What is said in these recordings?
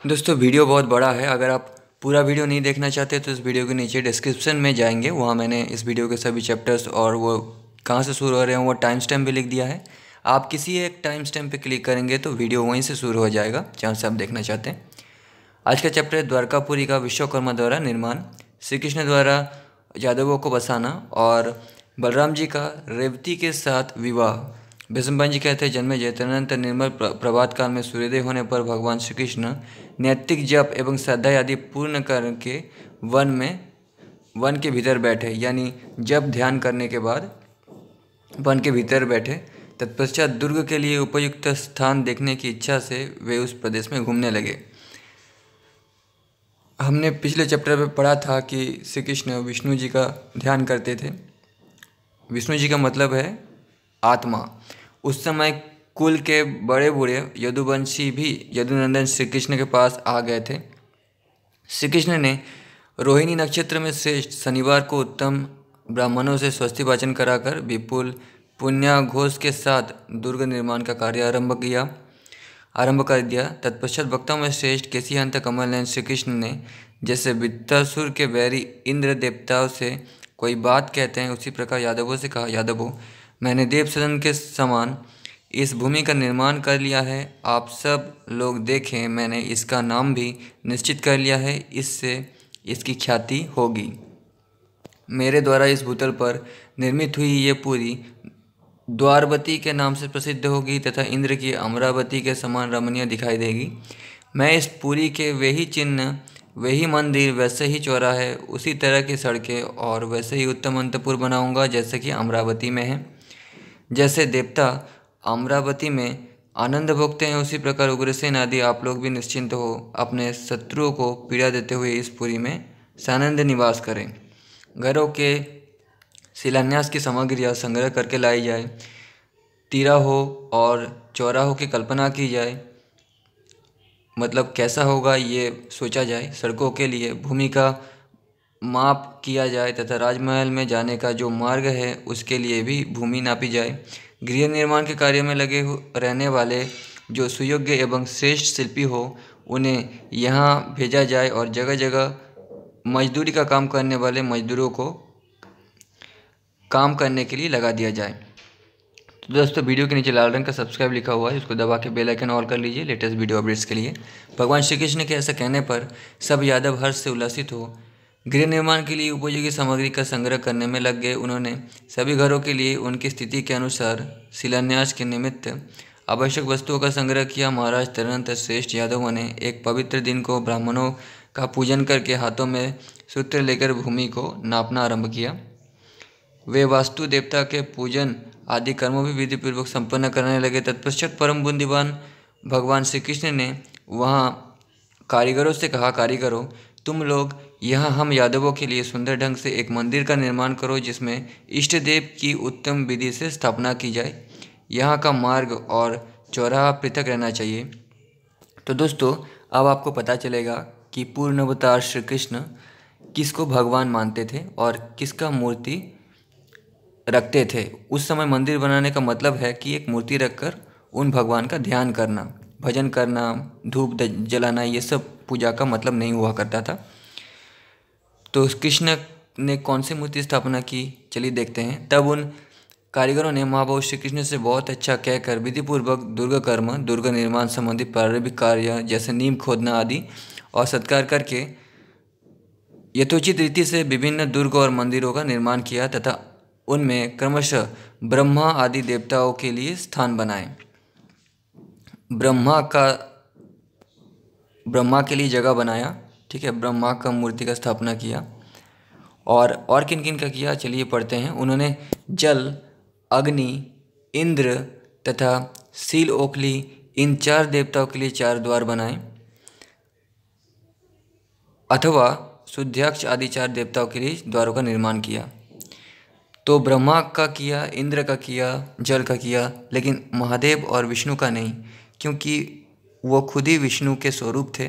दोस्तों, वीडियो बहुत बड़ा है। अगर आप पूरा वीडियो नहीं देखना चाहते तो इस वीडियो के नीचे डिस्क्रिप्शन में जाएँगे। वहाँ मैंने इस वीडियो के सभी चैप्टर्स और वो कहाँ से शुरू हो रहे हैं, वो टाइम स्टैम्प भी लिख दिया है। आप किसी एक टाइम स्टैम्प पे क्लिक करेंगे तो वीडियो वहीं से शुरू हो जाएगा, जहाँ से आप देखना चाहते हैं। आज का चैप्टर है द्वारकापुरी का विश्वकर्मा द्वारा निर्माण। श्री कृष्ण द्वारा यादवों को बसाना और बलराम जी का रेवती के साथ विवाह। भीष्मबाई जी कहते हैं, जन्मे जय निर्मल प्रभात काल में सूर्योदय होने पर भगवान श्री कृष्ण नैतिक जप एवं श्रद्धा आदि पूर्ण करके वन में, वन के भीतर बैठे, यानी जप ध्यान करने के बाद वन के भीतर बैठे, तत्पश्चात दुर्ग के लिए उपयुक्त स्थान देखने की इच्छा से वे उस प्रदेश में घूमने लगे। हमने पिछले चैप्टर में पढ़ा था कि श्री कृष्ण विष्णु जी का ध्यान करते थे। विष्णु जी का मतलब है आत्मा। उस समय कुल के बड़े बूढ़े यदुवंशी भी यदुनंदन श्री कृष्ण के पास आ गए थे। श्री कृष्ण ने रोहिणी नक्षत्र में श्रेष्ठ शनिवार को उत्तम ब्राह्मणों से स्वस्ति वाचन कराकर विपुल पुण्याघोष के साथ दुर्ग निर्माण का कार्य आरंभ किया। आरंभ कर दिया। तत्पश्चात भक्तों में श्रेष्ठ केसी अंत कमल नयन श्री कृष्ण ने, जैसे वित्तासुर के बैरी इंद्र देवताओं से कोई बात कहते हैं, उसी प्रकार यादवों से कहा, यादवों मैंने देव सदन के समान इस भूमि का निर्माण कर लिया है। आप सब लोग देखें, मैंने इसका नाम भी निश्चित कर लिया है। इससे इसकी ख्याति होगी। मेरे द्वारा इस भूतल पर निर्मित हुई ये पूरी द्वारवती के नाम से प्रसिद्ध होगी तथा इंद्र की अमरावती के समान रमणीय दिखाई देगी। मैं इस पूरी के वही चिन्ह, वही मंदिर, वैसे ही चौराहे, उसी तरह की सड़कें और वैसे ही उत्तम अंतपुर बनाऊँगा जैसे कि अमरावती में है। जैसे देवता अमरावती में आनंद भोगते हैं, उसी प्रकार उग्रसेन आदि आप लोग भी निश्चिंत हो, अपने शत्रुओं को पीड़ा देते हुए इस पुरी में सानंद निवास करें। घरों के शिलान्यास की सामग्रियाँ संग्रह करके लाई जाए। तीरा हो और चौराहों की कल्पना की जाए। मतलब कैसा होगा ये सोचा जाए। सड़कों के लिए, भूमि का माप किया जाए तथा राजमहल में जाने का जो मार्ग है, उसके लिए भी भूमि नापी जाए। गृह निर्माण के कार्य में लगे रहने वाले जो सुयोग्य एवं श्रेष्ठ शिल्पी हो, उन्हें यहाँ भेजा जाए और जगह जगह मजदूरी का काम करने वाले मजदूरों को काम करने के लिए लगा दिया जाए। तो दोस्तों, वीडियो के नीचे लाल रंग का सब्सक्राइब लिखा हुआ है, उसको दबा के बेल आइकन ऑल कर लीजिए, लेटेस्ट वीडियो अपडेट्स के लिए। भगवान श्री कृष्ण के ऐसा कहने पर सब यादव हर्ष से उल्लासित हो गृह निर्माण के लिए उपयोगी सामग्री का संग्रह करने में लग गए उन्होंने। सभी घरों के लिए उनकी स्थिति के अनुसार शिलान्यास के निमित्त आवश्यक वस्तुओं का संग्रह किया। महाराज तरनंत श्रेष्ठ यादवों ने एक पवित्र दिन को ब्राह्मणों का पूजन करके हाथों में सूत्र लेकर भूमि को नापना आरंभ किया। वे वास्तु देवता के पूजन आदि कर्मों भी विधिपूर्वक संपन्न करने लगे। तत्पश्चात परम बुद्धिमान भगवान श्री कृष्ण ने वहाँ कारीगरों से कहा, कारीगरों, तुम लोग यहाँ हम यादवों के लिए सुंदर ढंग से एक मंदिर का निर्माण करो, जिसमें इष्ट देव की उत्तम विधि से स्थापना की जाए। यहाँ का मार्ग और चौराहा पृथक रहना चाहिए। तो दोस्तों, अब आपको पता चलेगा कि पूर्ण अवतार श्री कृष्ण किसको भगवान मानते थे और किसका मूर्ति रखते थे। उस समय मंदिर बनाने का मतलब है कि एक मूर्ति रखकर उन भगवान का ध्यान करना, भजन करना, धूप जलाना, ये सब पूजा का मतलब नहीं हुआ करता था। तो कृष्ण ने कौन सी मूर्ति स्थापना की? चलिए देखते हैं। तब उन कारीगरों ने महाभाव श्री कृष्ण से बहुत अच्छा कहकर, विधिपूर्वक दुर्ग कर्म दुर्ग निर्माण संबंधी प्रारंभिक कार्य जैसे नीम खोदना आदि और सत्कार करके यथोचित रीति से विभिन्न दुर्ग और मंदिरों का निर्माण किया तथा उनमें क्रमशः ब्रह्मा आदि देवताओं के लिए स्थान बनाए। ब्रह्मा का, ब्रह्मा के लिए जगह बनाया। ठीक है, ब्रह्मा का मूर्ति का स्थापना किया। और और किन किन का किया? चलिए पढ़ते हैं। उन्होंने जल, अग्नि, इंद्र तथा सील ओखली, इन चार देवताओं के लिए चार द्वार बनाए। अथवा शुद्धाक्ष आदि चार देवताओं के लिए द्वारों का निर्माण किया। तो ब्रह्मा का किया, इंद्र का किया, जल का किया, लेकिन महादेव और विष्णु का नहीं, क्योंकि वो खुद ही विष्णु के स्वरूप थे।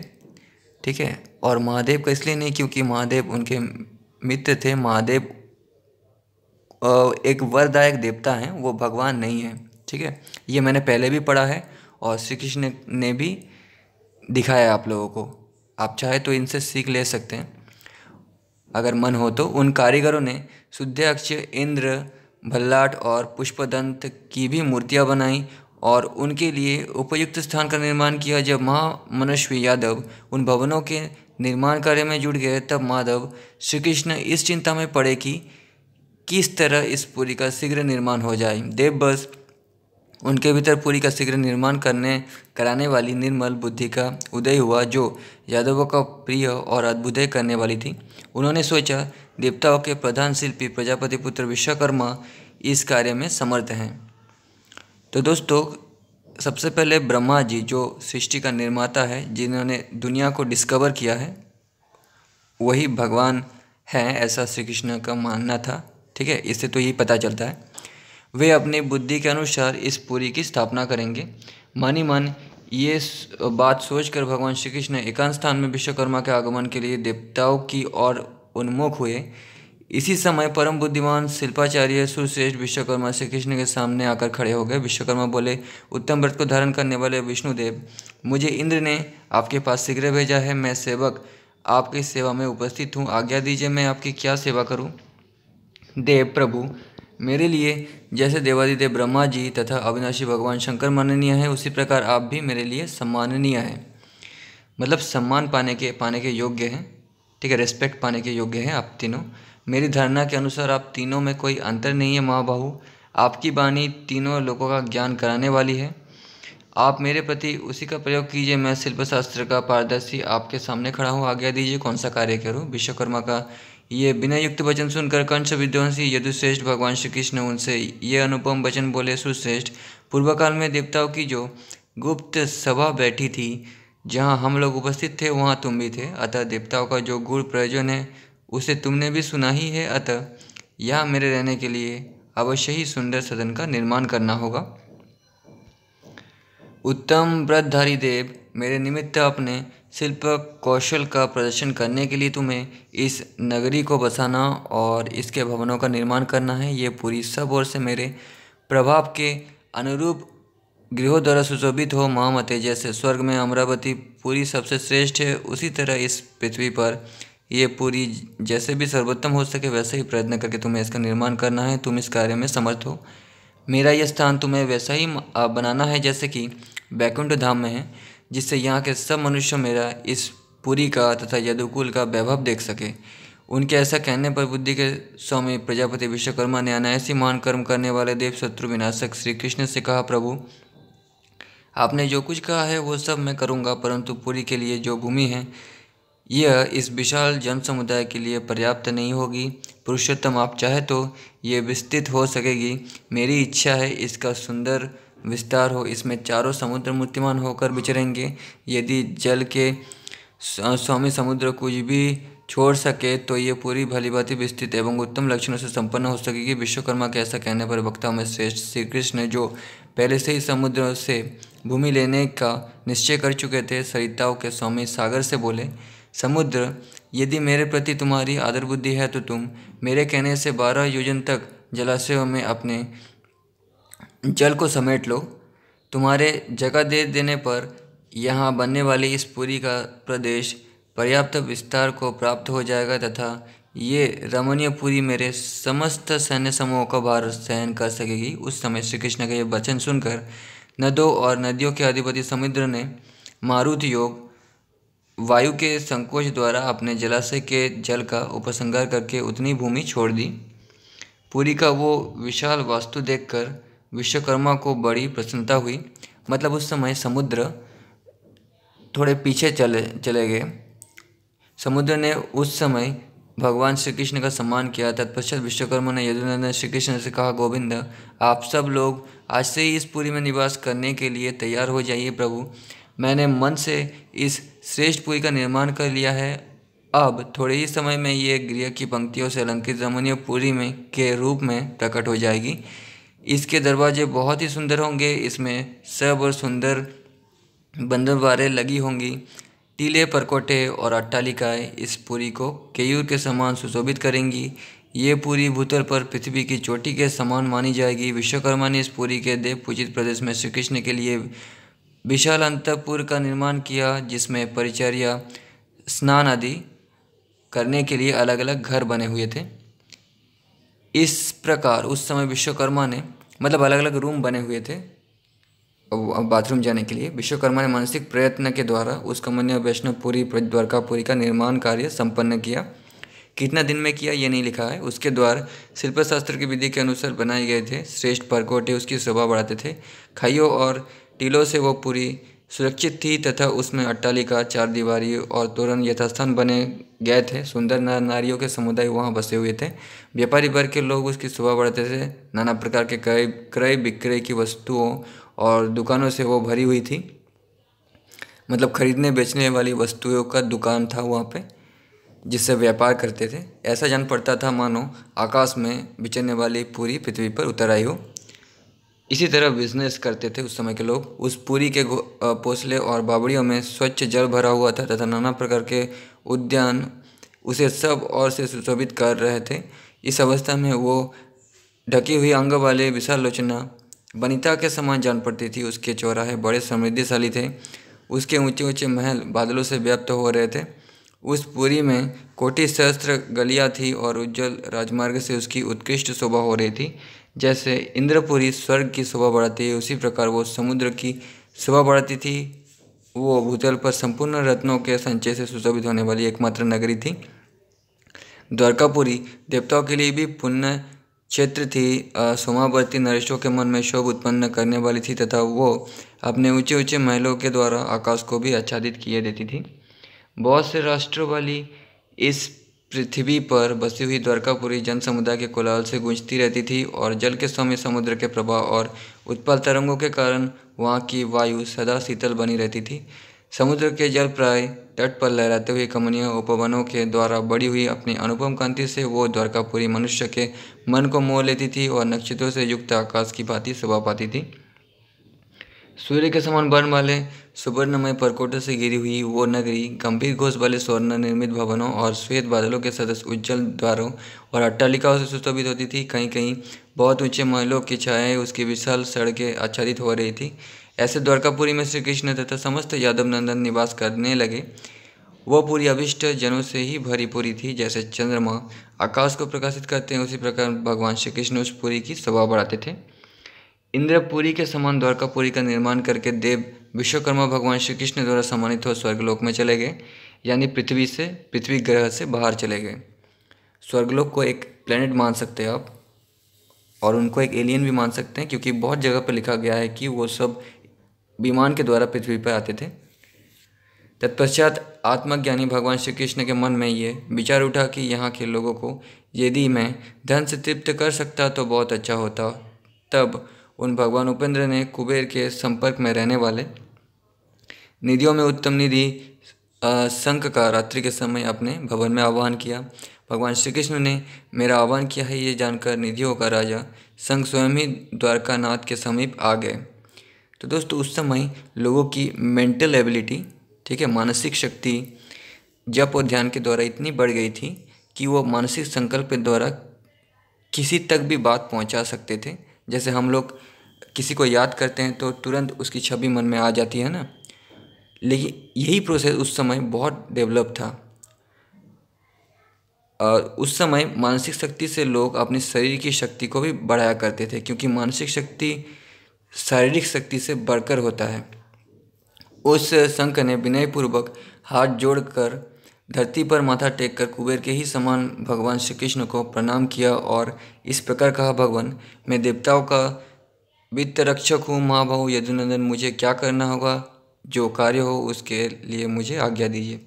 ठीक है? और महादेव का इसलिए नहीं क्योंकि महादेव उनके मित्र थे। महादेव एक वरदायक देवता हैं, वो भगवान नहीं है, ठीक है? ये मैंने पहले भी पढ़ा है और श्री कृष्ण ने भी दिखाया आप लोगों को। आप चाहे तो इनसे सीख ले सकते हैं। अगर मन हो तो उन कारीगरों ने शुद्धाक्ष, इंद्र, भल्लाट और पुष्पदंत की भी मूर्तियाँ बनाई और उनके लिए उपयुक्त स्थान का निर्माण किया। जब महामनुष्वी यादव उन भवनों के निर्माण कार्य में जुट गए, तब माधव श्री कृष्ण इस चिंता में पड़े कि किस तरह इस पुरी का शीघ्र निर्माण हो जाए। देव बस उनके भीतर पुरी का शीघ्र निर्माण करने, कराने वाली निर्मल बुद्धि का उदय हुआ, जो यादवों का प्रिय और अद्भुत करने वाली थी। उन्होंने सोचा, देवताओं के प्रधान शिल्पी प्रजापति पुत्र विश्वकर्मा इस कार्य में समर्थ हैं। तो दोस्तों सबसे पहले ब्रह्मा जी, जो सृष्टि का निर्माता है, जिन्होंने दुनिया को डिस्कवर किया है, वही भगवान हैं ऐसा श्री कृष्ण का मानना था, ठीक है? इससे तो यही पता चलता है। वे अपनी बुद्धि के अनुसार इस पुरी की स्थापना करेंगे। मानी मन, ये बात सोचकर भगवान श्री कृष्ण एकांत स्थान में विश्वकर्मा के आगमन के लिए देवताओं की ओर उन्मुख हुए। इसी समय परम बुद्धिमान शिल्पाचार्य सुश्रेष्ठ विश्वकर्मा श्री कृष्ण के सामने आकर खड़े हो गए। विश्वकर्मा बोले, उत्तम व्रत को धारण करने वाले विष्णुदेव, मुझे इंद्र ने आपके पास शीघ्र भेजा है। मैं सेवक आपकी सेवा में उपस्थित हूँ। आज्ञा दीजिए, मैं आपकी क्या सेवा करूँ? देव प्रभु, मेरे लिए जैसे देवादिदेव ब्रह्मा जी तथा अविनाशी भगवान शंकर माननीय है, उसी प्रकार आप भी मेरे लिए सम्माननीय हैं। मतलब सम्मान पाने के पाने के योग्य हैं। ठीक है रिस्पेक्ट पाने के योग्य हैं आप तीनों। मेरी धारणा के अनुसार आप तीनों में कोई अंतर नहीं है महाबाहु। आपकी वाणी तीनों लोगों का ज्ञान कराने वाली है। आप मेरे प्रति उसी का प्रयोग कीजिए। मैं शिल्प शास्त्र का पारदर्शी आपके सामने खड़ा हूँ। आज्ञा दीजिए कौन सा कार्य करूँ? विश्वकर्मा का। ये बिना युक्त वचन सुनकर कंस विद्वांसी यदुश्रेष्ठ भगवान श्री कृष्ण उनसे ये अनुपम वचन बोले, सुश्रेष्ठ पूर्व काल में देवताओं की जो गुप्त सभा बैठी थी, जहाँ हम लोग उपस्थित थे, वहाँ तुम भी थे। अतः देवताओं का जो गुण प्रयोजन है उसे तुमने भी सुना ही है, अतः यहाँ मेरे रहने के लिए अवश्य ही सुंदर सदन का निर्माण करना होगा। उत्तम व्रतधारी देव मेरे निमित्त अपने शिल्प कौशल का प्रदर्शन करने के लिए तुम्हें इस नगरी को बसाना और इसके भवनों का निर्माण करना है, ये पूरी सब ओर से मेरे प्रभाव के अनुरूप गृहों द्वारा सुशोभित हो, महामते जैसे स्वर्ग में अमरावती पूरी सबसे श्रेष्ठ है, उसी तरह इस पृथ्वी पर ये पूरी जैसे भी सर्वोत्तम हो सके वैसे ही प्रयत्न करके तुम्हें इसका निर्माण करना है, तुम इस कार्य में समर्थ हो। मेरा यह स्थान तुम्हें वैसा ही बनाना है जैसे कि बैकुंठ धाम में है, जिससे यहाँ के सब मनुष्य मेरा इस पुरी का तथा यदुकुल का वैभव देख सके। उनके ऐसा कहने पर बुद्धि के स्वामी प्रजापति विश्वकर्मा ने अनायासी मान कर्म करने वाले देव शत्रु विनाशक श्री कृष्ण से कहा, प्रभु, आपने जो कुछ कहा है वो सब मैं करूँगा, परंतु पुरी के लिए जो भूमि है यह इस विशाल जन समुदाय के लिए पर्याप्त नहीं होगी। पुरुषोत्तम, आप चाहे तो ये विस्तृत हो सकेगी। मेरी इच्छा है इसका सुंदर विस्तार हो। इसमें चारों समुद्र मूर्तिमान होकर विचरेंगे। यदि जल के स्वामी समुद्र कुछ भी छोड़ सके तो ये पूरी भली भांति विस्तृत एवं उत्तम लक्षणों से संपन्न हो सकेगी। विश्वकर्मा के ऐसा कहने पर वक्ता में श्रेष्ठ श्री कृष्ण जो पहले से ही समुद्र से भूमि लेने का निश्चय कर चुके थे, सरिताओं के स्वामी सागर से बोले समुद्र, यदि मेरे प्रति तुम्हारी आदर बुद्धि है तो तुम मेरे कहने से बारह योजन तक जलाशयों में अपने जल को समेट लो। तुम्हारे जगह दे देने पर यहाँ बनने वाली इस पुरी का प्रदेश पर्याप्त विस्तार को प्राप्त हो जाएगा तथा ये रमणीय पुरी मेरे समस्त सैन्य समूहों का भार सहन कर सकेगी। उस समय श्री कृष्ण का ये वचन सुनकर नदों और नदियों के अधिपति समुद्र ने मारुत योग वायु के संकोच द्वारा अपने जलाशय के जल का उपसंगार करके उतनी भूमि छोड़ दी। पुरी का वो विशाल वास्तु देखकर विश्वकर्मा को बड़ी प्रसन्नता हुई। मतलब उस समय समुद्र थोड़े पीछे चले चले गए। समुद्र ने उस समय भगवान श्री कृष्ण का सम्मान किया। तत्पश्चात विश्वकर्मा ने यदुनंदन श्री कृष्ण से कहा, गोविंद, आप सब लोग आज से ही इस पुरी में निवास करने के लिए तैयार हो जाइए प्रभु। मैंने मन से इस श्रेष्ठ पुरी का निर्माण कर लिया है। अब थोड़े ही समय में ये गृह की पंक्तियों से अलंकृत रमणीय पुरी में के रूप में प्रकट हो जाएगी। इसके दरवाजे बहुत ही सुंदर होंगे। इसमें सब और सुंदर बंदरबारें लगी होंगी। टीले, परकोटे और अट्टालिकाएँ इस पुरी को केयूर के समान सुशोभित करेंगी। ये पूरी भूतल पर पृथ्वी की चोटी के समान मानी जाएगी। विश्वकर्मा ने इस पुरी के देव पूजित प्रदेश में श्री कृष्ण के लिए विशाल अंतपुर का निर्माण किया, जिसमें परिचर्या, स्नान आदि करने के लिए अलग अलग घर बने हुए थे। इस प्रकार उस समय विश्वकर्मा ने मतलब अलग अलग रूम बने हुए थे। बाथरूम जाने के लिए विश्वकर्मा ने मानसिक प्रयत्न के द्वारा उस कमन्य वैष्णवपुरी द्वारकापुरी का निर्माण कार्य संपन्न किया। कितना दिन में किया, ये नहीं लिखा है। उसके द्वार शिल्पशास्त्र की विधि के अनुसार बनाए गए थे। श्रेष्ठ परकोटे उसकी शोभा बढ़ाते थे। खाइयों और टीलों से वो पूरी सुरक्षित थी तथा उसमें अट्टालिका, चार दीवारी और तोरण यथास्थान बने गए थे। सुंदर नारियों के समुदाय वहाँ बसे हुए थे। व्यापारी वर्ग के लोग उसकी शोभा बढ़ते थे। नाना प्रकार के क्रय क्रय विक्रय की वस्तुओं और दुकानों से वो भरी हुई थी। मतलब खरीदने, बेचने वाली वस्तुओं का दुकान था वहाँ पे, जिससे व्यापार करते थे। ऐसा जान पड़ता था, मानो, आकाश में बिचरने वाली पूरी पृथ्वी पर उतर आई हो। इसी तरह बिज़नेस करते थे उस समय के लोग। उस पूरी के पोसले और बावड़ियों में स्वच्छ जल भरा हुआ था तथा नाना प्रकार के उद्यान उसे सब और से सुशोभित कर रहे थे। इस अवस्था में वो ढकी हुई अंग वाले विशाल लोचना बनिता के समान जान पड़ती थी। उसके चौराहे बड़े समृद्धिशाली थे। उसके ऊँचे ऊँचे महल बादलों से व्याप्त हो रहे थे। उस पुरी में कोटि सहस्त्र गलियाँ थी और उज्जवल राजमार्ग से उसकी उत्कृष्ट शोभा हो रही थी। जैसे इंद्रपुरी स्वर्ग की शोभा बढ़ाती है, उसी प्रकार वो समुद्र की शोभा बढ़ाती थी। वो भूतल पर संपूर्ण रत्नों के संचय से सुशोभित होने वाली एकमात्र नगरी थी। द्वारकापुरी देवताओं के लिए भी पुण्य क्षेत्र थी। सोमावर्ती नरेशों के मन में शोभ उत्पन्न करने वाली थी तथा वो अपने ऊँचे ऊँचे महलों के द्वारा आकाश को भी आच्छादित किए देती थी। बहुत से राष्ट्रों वाली इस पृथ्वी पर बसी हुई द्वारकापुरी जन समुदाय के कोलाहल से गूंजती रहती थी और जल के स्वामी समुद्र के प्रभाव और उत्पल तरंगों के कारण वहाँ की वायु सदा शीतल बनी रहती थी। समुद्र के जल प्राय तट पर लहराते हुए कमनीय उपवनों के द्वारा बड़ी हुई अपनी अनुपम कांति से वो द्वारकापुरी मनुष्य के मन को मोह लेती थी और नक्षत्रों से युक्त आकाश की भांति शोभा पाती थी। सूर्य के समान वर्ण वाले सुवर्णमय परकोटे से घिरी हुई वो नगरी, गंभीर घोष वाले स्वर्ण निर्मित भवनों और श्वेत बादलों के सदस्य उज्जवल द्वारों और अट्टालिकाओं से सुशोभित होती थी। कहीं कहीं बहुत ऊँचे महलों की छायाएँ उसकी विशाल सड़कें आच्छादित हो रही थी। ऐसे द्वारकापुरी में श्री कृष्ण तथा समस्त यादव नंदन निवास करने लगे। वो पूरी अभिष्ट जनों से ही भरी पूरी थी, जैसे चंद्रमा आकाश को प्रकाशित करते हैं, उसी प्रकार भगवान श्री कृष्ण उस पुरी की शोभा बढ़ाते थे। इंद्रपुरी के समान द्वारकापुरी का निर्माण करके देव विश्वकर्मा भगवान श्री कृष्ण द्वारा सम्मानित हो स्वर्गलोक में चले गए, यानी पृथ्वी से, पृथ्वी ग्रह से बाहर चले गए। स्वर्गलोक को एक प्लेनेट मान सकते हैं आप, और उनको एक एलियन भी मान सकते हैं, क्योंकि बहुत जगह पर लिखा गया है कि वो सब विमान के द्वारा पृथ्वी पर आते थे। तत्पश्चात आत्मज्ञानी भगवान श्री कृष्ण के मन में ये विचार उठा कि यहाँ के लोगों को यदि मैं धन से तृप्त कर सकता तो बहुत अच्छा होता। तब उन भगवान उपेंद्र ने कुबेर के संपर्क में रहने वाले निधियों में उत्तम निधि शंख का रात्रि के समय अपने भवन में आह्वान किया। भगवान श्री कृष्ण ने मेरा आह्वान किया है ये जानकर निधियों का राजा संघ स्वयं ही द्वारकानाथ के समीप आ गए। तो दोस्तों, उस समय लोगों की मेंटल एबिलिटी, ठीक है, मानसिक शक्ति, जप और ध्यान के द्वारा इतनी बढ़ गई थी कि वो मानसिक संकल्प के द्वारा किसी तक भी बात पहुँचा सकते थे। जैसे हम लोग किसी को याद करते हैं तो तुरंत उसकी छवि मन में आ जाती है ना? लेकिन यही प्रोसेस उस समय बहुत डेवलप था। और उस समय मानसिक शक्ति से लोग अपने शरीर की शक्ति को भी बढ़ाया करते थे, क्योंकि मानसिक शक्ति शारीरिक शक्ति से बढ़कर होता है। उस शंख ने विनयपूर्वक हाथ जोड़कर धरती पर माथा टेक कर कुबेर के ही समान भगवान श्री कृष्ण को प्रणाम किया और इस प्रकार कहा, भगवान, मैं देवताओं का वित्त रक्षक हूँ, माँ भाऊ यदुनंदन, मुझे क्या करना होगा? जो कार्य हो उसके लिए मुझे आज्ञा दीजिए।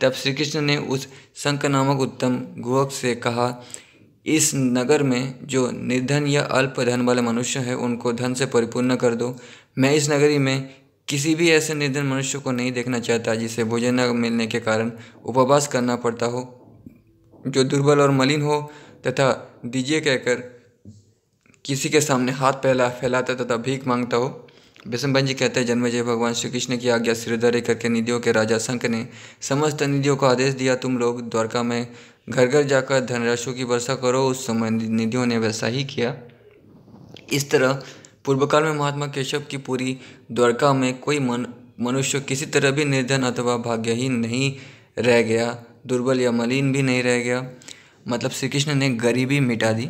तब श्री कृष्ण ने उस शंख नामक उत्तम गुहक से कहा, इस नगर में जो निर्धन या अल्प धन वाले मनुष्य हैं, उनको धन से परिपूर्ण कर दो। मैं इस नगरी में किसी भी ऐसे निर्धन मनुष्य को नहीं देखना चाहता जिसे भोजन न मिलने के कारण उपवास करना पड़ता हो, जो दुर्बल और मलिन हो तथा दीजिए कहकर किसी के सामने हाथ पहला फैलाता तथा भीख माँगता हो। बिशंबन जी कहते हैं, जन्मजय भगवान श्री कृष्ण की आज्ञा सिरधरे करके निधियों के राजा शंख ने समस्त निधियों को आदेश दिया, तुम लोग द्वारका में घर घर जाकर धनराशि की वर्षा करो, उस समय निधियों ने वैसा ही किया। इस तरह पूर्व काल में महात्मा केशव की पूरी द्वारका में कोई मन, मनुष्य किसी तरह भी निर्धन अथवा भाग्यहीन नहीं रह गया, दुर्बल या मलिन भी नहीं रह गया। मतलब श्री कृष्ण ने गरीबी मिटा दी।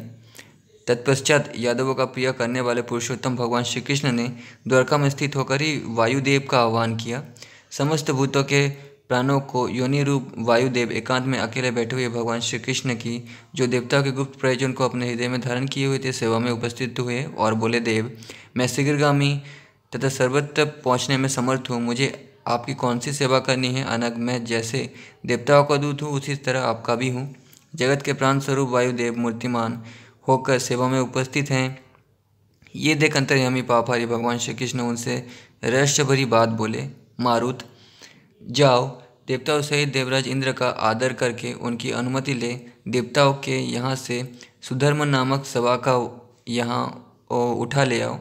तत्पश्चात यादवों का प्रिय करने वाले पुरुषोत्तम भगवान श्री कृष्ण ने द्वारका में स्थित होकर ही वायुदेव का आह्वान किया। समस्त भूतों के प्राणों को योनि रूप वायुदेव एकांत में अकेले बैठे हुए भगवान श्री कृष्ण की, जो देवताओं के गुप्त प्रयोजन को अपने हृदय में धारण किए हुए थे, सेवा में उपस्थित हुए और बोले, देव, मैं शीघ्रगामी तथा सर्वत्र पहुँचने में समर्थ हूँ। मुझे आपकी कौन सी सेवा करनी है? अनग, मैं जैसे देवताओं का दूत हूँ, उसी तरह आपका भी हूँ। जगत के प्राण स्वरूप वायुदेव मूर्तिमान होकर सेवा में उपस्थित हैं। ये देख अंतर्यामी पापारी भगवान श्री कृष्ण उनसे रहस्य भरी बात बोले, मारुत जाओ, देवताओं सहित देवराज इंद्र का आदर करके उनकी अनुमति ले। देवताओं के यहाँ से सुधर्म नामक सभा का यहाँ उठा ले आओ।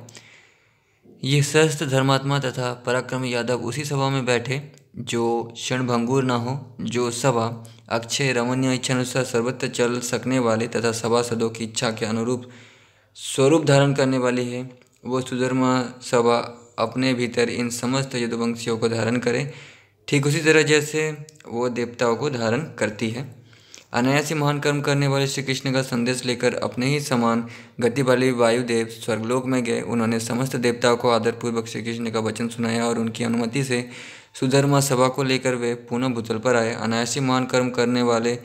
ये सहस्त्र धर्मात्मा तथा पराक्रम यादव उसी सभा में बैठे, जो क्षणभंगुर न हो, जो सभा अक्षय रमणीय इच्छानुसार सर्वत्र चल सकने वाले तथा सभासदों की इच्छा के अनुरूप स्वरूप धारण करने वाली है, वो सुधर्मा सभा अपने भीतर इन समस्त यदुवंशियों को धारण करे। ठीक उसी तरह जैसे वो देवताओं को धारण करती है। अनायासी महान कर्म करने वाले श्री कृष्ण का संदेश लेकर अपने ही समान गति वाले वायुदेव स्वर्गलोक में गए। उन्होंने समस्त देवताओं को आदरपूर्वक श्री कृष्ण का वचन सुनाया और उनकी अनुमति से सुधर्मा सभा को लेकर वे पुनः भूतल पर आए। अनायासी महान कर्म करने वाले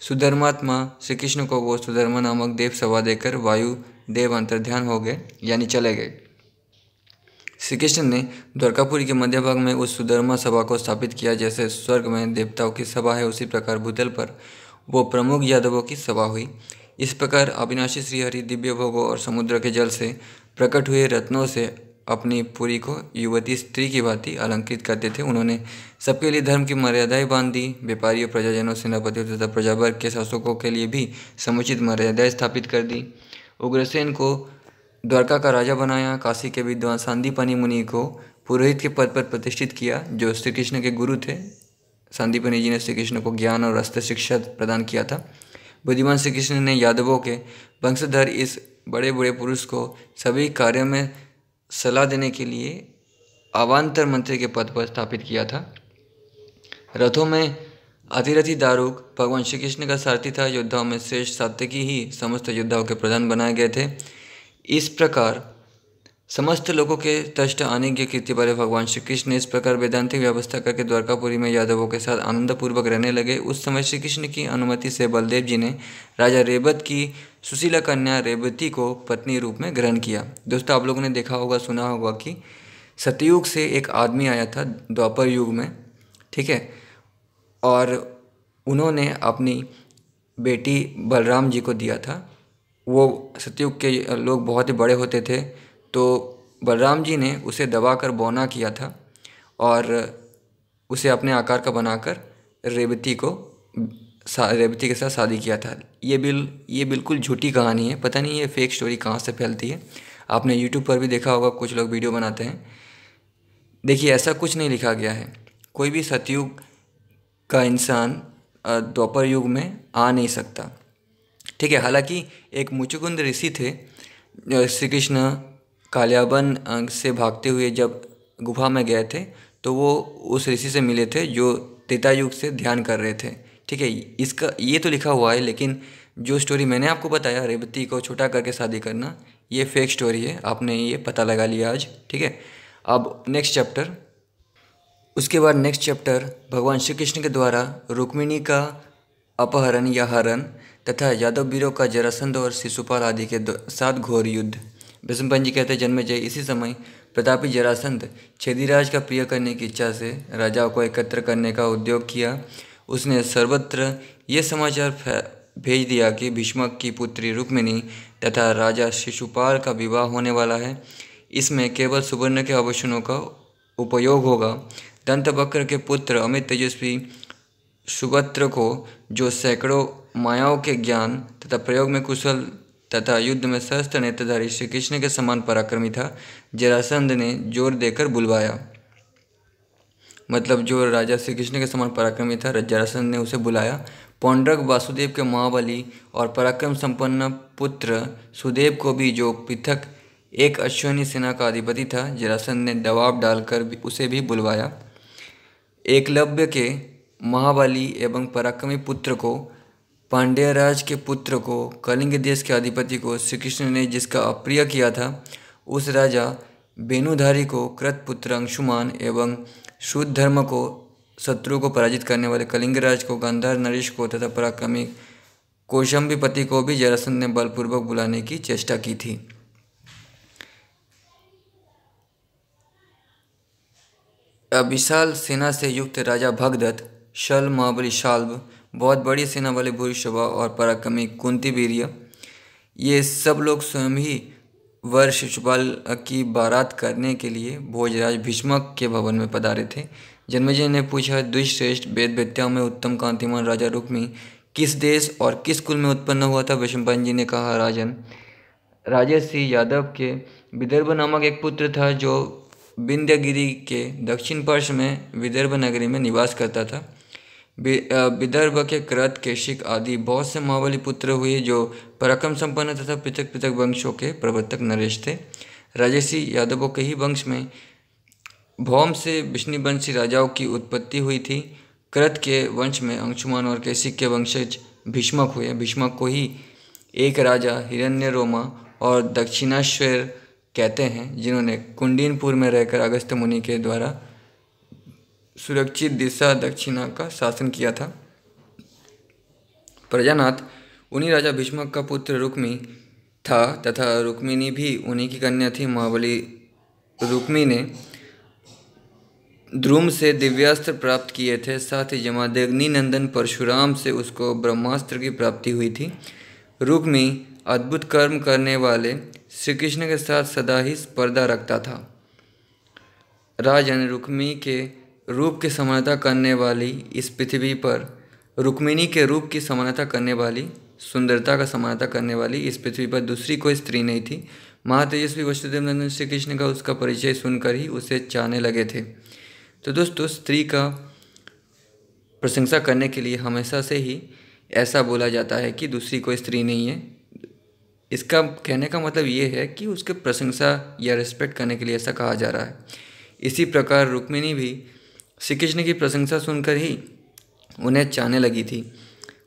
सुधर्मात्मा श्री कृष्ण को वो सुधर्मा नामक देव सभा देकर वायु देव अंतर्ध्यान हो गए, यानी चले गए। श्री कृष्ण ने द्वारकापुरी के मध्य भाग में उस सुधर्मा सभा को स्थापित किया, जैसे स्वर्ग में देवताओं की सभा है, उसी प्रकार भूतल पर वो प्रमुख यादवों की सभा हुई। इस प्रकार अविनाशी श्रीहरि दिव्य भोगों और समुद्र के जल से प्रकट हुए रत्नों से अपनी पुरी को युवती स्त्री की भांति अलंकृत करते थे। उन्होंने सबके लिए धर्म की मर्यादाएँ बाँध दी। व्यापारियों प्रजाजनों सेनापतियों तथा प्रजावर के शासकों के लिए भी समुचित मर्यादाएँ स्थापित कर दी। उग्रसेन को द्वारका का राजा बनाया, काशी के विद्वान सांदीपनी मुनि को पुरोहित के पद पर प्रतिष्ठित किया, जो श्री कृष्ण के गुरु थे। संदीपनी जी ने श्री कृष्ण को ज्ञान और अस्त्र शिक्षा प्रदान किया था। बुद्धिमान श्री कृष्ण ने यादवों के वंशधर इस बड़े बड़े पुरुष को सभी कार्यों में सलाह देने के लिए अवान्तर मंत्री के पद पर स्थापित किया था। रथों में अतिरथी दारुक भगवान श्री कृष्ण का सारथी था। योद्धाओं में श्रेष्ठ सात्यकी ही समस्त योद्धाओं के प्रधान बनाए गए थे। इस प्रकार समस्त लोगों के तष्ट के कीर्ति वाले भगवान श्री कृष्ण इस प्रकार वेदांतिक व्यवस्था करके द्वारकापुरी में यादवों के साथ आनंदपूर्वक रहने लगे। उस समय श्री कृष्ण की अनुमति से बलदेव जी ने राजा रेबत की सुशीला कन्या रेवती को पत्नी रूप में ग्रहण किया। दोस्तों, आप लोगों ने देखा होगा, सुना होगा कि सतयुग से एक आदमी आया था द्वापर युग में, ठीक है? और उन्होंने अपनी बेटी बलराम जी को दिया था। वो सतयुग के लोग बहुत ही बड़े होते थे तो बलराम जी ने उसे दबाकर बौना किया था और उसे अपने आकार का बनाकर रेवती को रेवती के साथ शादी किया था। ये बिल, ये बिल्कुल झूठी कहानी है। पता नहीं ये फेक स्टोरी कहाँ से फैलती है। आपने यूट्यूब पर भी देखा होगा, कुछ लोग वीडियो बनाते हैं। देखिए, ऐसा कुछ नहीं लिखा गया है। कोई भी सतयुग का इंसान द्वापर युग में आ नहीं सकता। ठीक है, हालाँकि एक मुचुकुंद ऋषि थे श्री कृष्ण कालियाबन से भागते हुए जब गुफा में गए थे तो वो उस ऋषि से मिले थे जो युग से ध्यान कर रहे थे। ठीक है, इसका, ये तो लिखा हुआ है, लेकिन जो स्टोरी मैंने आपको बताया, रेवती को छोटा करके शादी करना, ये फेक स्टोरी है, आपने ये पता लगा लिया आज। ठीक है, अब नेक्स्ट चैप्टर उसके बाद नेक्स्ट चैप्टर भगवान श्री कृष्ण के द्वारा रुक्मिणी का अपहरण या हरण तथा यादव वीरों का जरासंध और शिशुपाल आदि के साथ घोर युद्ध। भीष्म जी कहते, जन्म जय इसी समय प्रतापी जरासंध छेदीराज का प्रिय करने की इच्छा से राजाओं को एकत्र करने का उद्योग किया। उसने सर्वत्र ये समाचार भेज दिया कि भीष्मक की पुत्री रुक्मिणी तथा राजा शिशुपाल का विवाह होने वाला है। इसमें केवल सुवर्ण के आभूषणों का उपयोग होगा। दंतवक्र के पुत्र अमित तेजस्वी सुभद्र को जो सैकड़ों मायाओं के ज्ञान तथा प्रयोग में कुशल तथा युद्ध में सहस्त्र नेत्रधारी श्री कृष्ण के समान पराक्रमी था। जरासंध ने ज़ोर देकर बुलवाया। मतलब जो राजा श्री कृष्ण के समान पराक्रमी था, जरासंध ने उसे बुलाया। पौंड्रक वासुदेव के महाबली और पराक्रम संपन्न पुत्र सुदेव को भी, जो पृथक एक अश्वनी सेना का अधिपति था, जरासंध ने दबाव डालकर उसे भी बुलवाया। एकलव्य के महाबली एवं पराक्रमी पुत्र को पांड्य राज के पुत्र को, कलिंग देश के अधिपति को श्री कृष्ण ने जिसका अप्रिय किया था, उस राजा बेनुधारी को कृत पुत्र अंशुमान एवं शुद्ध धर्म को, शत्रु को पराजित करने वाले कलिंगराज को, गांधार नरेश को तथा पराक्रमी कौशंबीपति को भी जरासंध ने बलपूर्वक बुलाने की चेष्टा की थी। विशाल सेना से युक्त राजा भगदत्त, शल महाबली शाल्व बहुत बड़ी सेना वाले भूरिशभा और पराक्रमी कुंती वीर्य। ये सब लोग स्वयं ही वर शिशुपाल की बारात करने के लिए भोजराज भीष्मक के भवन में पधारे थे। जन्मजय ने पूछा, द्विश्रेष्ठ वेद वेत्याओं में उत्तम कांतिमान राजा रुक्मी किस देश और किस कुल में उत्पन्न हुआ था? विष्णुपान जी ने कहा, राजन राजसी यादव के विदर्भ नामक एक पुत्र था जो विंध्यगिरी के दक्षिण पर्श में विदर्भ नगरी में निवास करता था। विदर्भ के कृत, केशिक आदि बहुत से महाबली पुत्र हुए जो पराक्रम संपन्न तथा पृथक पृथक वंशों के प्रवर्तक नरेश थे। राजसी यादवों के ही वंश में भौम से विष्णुवंशी राजाओं की उत्पत्ति हुई थी। कृत के वंश में अंशुमान और केशिक के वंशज भीष्मक हुए। भीष्मक को ही एक राजा हिरण्य रोमा और दक्षिणाश्वर कहते हैं, जिन्होंने कुंडीनपुर में रहकर अगस्त मुनि के द्वारा सुरक्षित दिशा दक्षिणा का शासन किया था। प्रजानाथ, उन्हीं राजा भीष्मक का पुत्र रुक्मी था तथा रुक्मिणी भी, उन्हीं की कन्या थी महाबली रुक्मी ने ध्रुम से दिव्यास्त्र प्राप्त किए थे। साथ ही जमादेग्नि नंदन परशुराम से उसको ब्रह्मास्त्र की प्राप्ति हुई थी। रुक्मी अद्भुत कर्म करने वाले श्री कृष्ण के साथ सदा ही स्पर्धा रखता था। राजन रुक्मी के रूप की समानता करने वाली इस पृथ्वी पर, रुक्मिणी के रूप की समानता करने वाली, सुंदरता का समानता करने वाली इस पृथ्वी पर दूसरी कोई स्त्री नहीं थी। महातेजस्वी वसुदेव नंदन श्री कृष्ण का उसका परिचय सुनकर ही उसे चाहने लगे थे। तो दोस्तों, स्त्री का प्रशंसा करने के लिए हमेशा से ही ऐसा बोला जाता है कि दूसरी कोई स्त्री नहीं है। इसका कहने का मतलब ये है कि उसके प्रशंसा या रिस्पेक्ट करने के लिए ऐसा कहा जा रहा है। इसी प्रकार रुक्मिणी भी श्री कृष्ण की प्रशंसा सुनकर ही उन्हें चाहने लगी थी।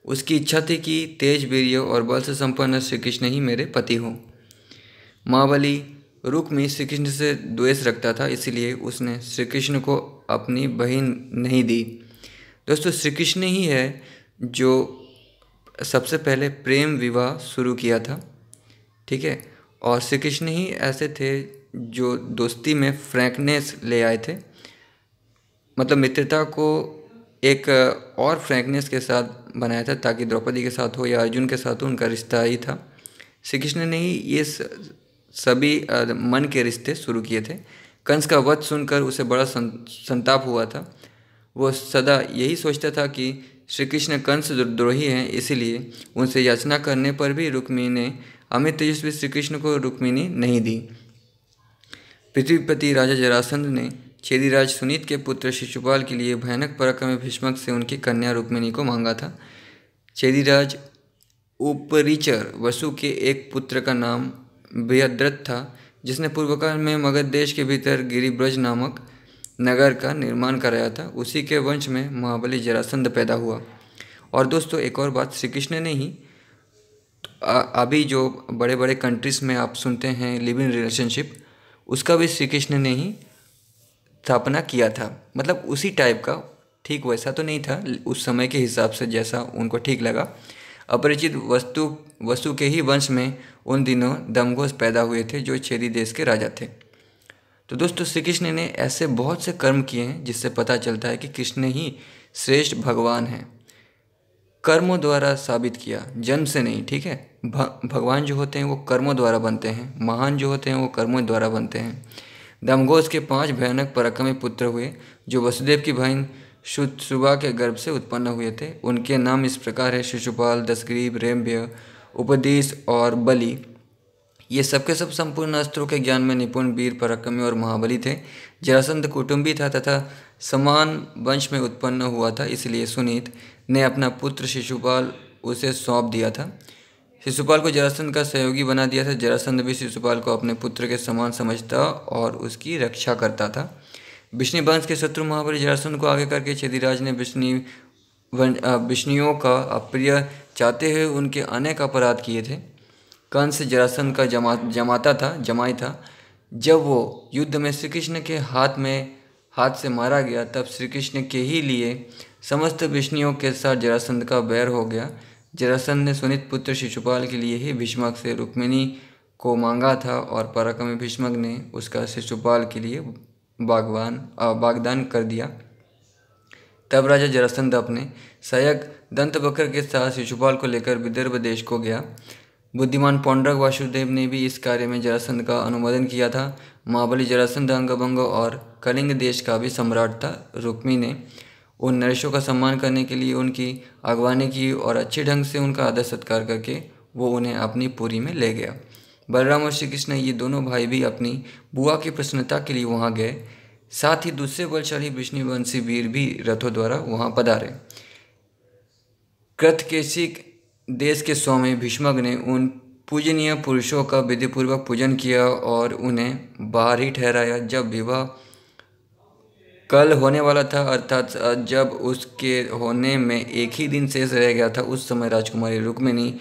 उसकी इच्छा थी कि तेज वीर्य और बल से संपन्न श्री कृष्ण ही मेरे पति हों। महाबली रुक्मी श्री कृष्ण से द्वेष रखता था, इसलिए उसने श्री कृष्ण को अपनी बहन नहीं दी। दोस्तों श्री कृष्ण ही है जो सबसे पहले प्रेम विवाह शुरू किया था, ठीक है? और श्री कृष्ण ही ऐसे थे जो दोस्ती में फ्रैंकनेस ले आए थे। मतलब मित्रता को एक और फ्रैंकनेस के साथ बनाया था, ताकि द्रौपदी के साथ हो या अर्जुन के साथ हो, उनका रिश्ता ही था। श्री कृष्ण ने ही ये सभी मन के रिश्ते शुरू किए थे। कंस का वध सुनकर उसे बड़ा संताप हुआ था। वो सदा यही सोचता था कि श्री कृष्ण कंस द्रोही हैं, इसीलिए उनसे याचना करने पर भी रुक्मी ने अमित तेजस्वी श्री कृष्ण को रुक्मिणी नहीं दी। पृथ्वीपति राजा जरासंध ने छेदीराज सुनीत के पुत्र शिशुपाल के लिए भयानक पराक्रम भीष्मक से उनकी कन्या रुक्मिणी को मांगा था। छेदीराज उपरिचर वसु के एक पुत्र का नाम बेहद्रथ था, जिसने पूर्वकाल में मगध देश के भीतर गिरिब्रज नामक नगर का निर्माण कराया था। उसी के वंश में महाबली जरासंध पैदा हुआ। और दोस्तों, एक और बात श्री कृष्ण ने ही अभी जो बड़े बड़े कंट्रीज़ में आप सुनते हैं लिव इन रिलेशनशिप उसका भी श्री कृष्ण ने ही स्थापना किया था। मतलब उसी टाइप का, ठीक वैसा तो नहीं था, उस समय के हिसाब से जैसा उनको ठीक लगा। अपरिचित वस्तु वस्तु के ही वंश में उन दिनों दमघोष पैदा हुए थे, जो छेदी देश के राजा थे। तो दोस्तों श्री कृष्ण ने ऐसे बहुत से कर्म किए हैं, जिससे पता चलता है कि कृष्ण ही श्रेष्ठ भगवान हैं। कर्मों द्वारा साबित किया, जन्म से नहीं, ठीक है? भगवान जो होते हैं, वो कर्मों द्वारा बनते हैं। महान जो होते हैं, वो कर्मों द्वारा बनते हैं। दमघोष के पाँच भयानक पराक्रमी पुत्र हुए, जो वसुदेव की बहन सुबा के गर्भ से उत्पन्न हुए थे। उनके नाम इस प्रकार है, शिशुपाल, दसग्रीब रेम्भ्य उपदेश और बलि। ये सबके सब संपूर्ण अस्त्रों के ज्ञान में निपुण, वीर, पराक्रमी और महाबली थे। जरासंध कुटुंबी था तथा समान वंश में उत्पन्न हुआ था, इसलिए सुनीत ने अपना पुत्र शिशुपाल उसे सौंप दिया था। शिशुपाल को जरासंध का सहयोगी बना दिया था। जरासंध भी शिशुपाल को अपने पुत्र के समान समझता और उसकी रक्षा करता था। विष्णु वंश के शत्रु महाबली जरासंध को आगे करके छेदीराज ने विष्णु विष्णुओं का अप्रिय चाहते हुए उनके अनेक अपराध किए थे। कंस जरासंध का जमा, जमाता था, जमाई था। जब वो युद्ध में श्री कृष्ण के हाथ में, हाथ से मारा गया, तब श्री कृष्ण के ही लिए समस्त विष्णुओं के साथ जरासंध का बैर हो गया। जरासंध ने सुनित पुत्र शिशुपाल के लिए ही भीष्मक से रुक्मिणी को मांगा था और पराक्रमी भीष्मक ने उसका शिशुपाल के लिए बागवान बागदान कर दिया। तब राजा जरासंध अपने सहायक दंत बकर के साथ शिशुपाल को लेकर विदर्भ देश को गया। बुद्धिमान पौंड्रक वासुदेव ने भी इस कार्य में जरासंध का अनुमोदन किया था। महाबली जरासंध, अंगभंग और कलिंग देश का भी सम्राट था रुक्मी ने। उन नरेशों का सम्मान करने के लिए, उनकी अगवानी की और अच्छे ढंग से उनका आदर सत्कार करके वो उन्हें अपनी पुरी में ले गया। बलराम और श्री कृष्ण ये दोनों भाई भी अपनी बुआ की प्रसन्नता के लिए वहाँ गए। साथ ही दूसरे बलशाली विष्णुवंशी वीर भी रथों द्वारा वहाँ पधारे। कृतकेशिक देश के स्वामी भीष्मक ने उन पूजनीय पुरुषों का विधिपूर्वक पूजन किया और उन्हें बाहर ही ठहराया। जब विवाह कल होने वाला था, अर्थात जब उसके होने में एक ही दिन शेष रह गया था, उस समय राजकुमारी रुक्मिणी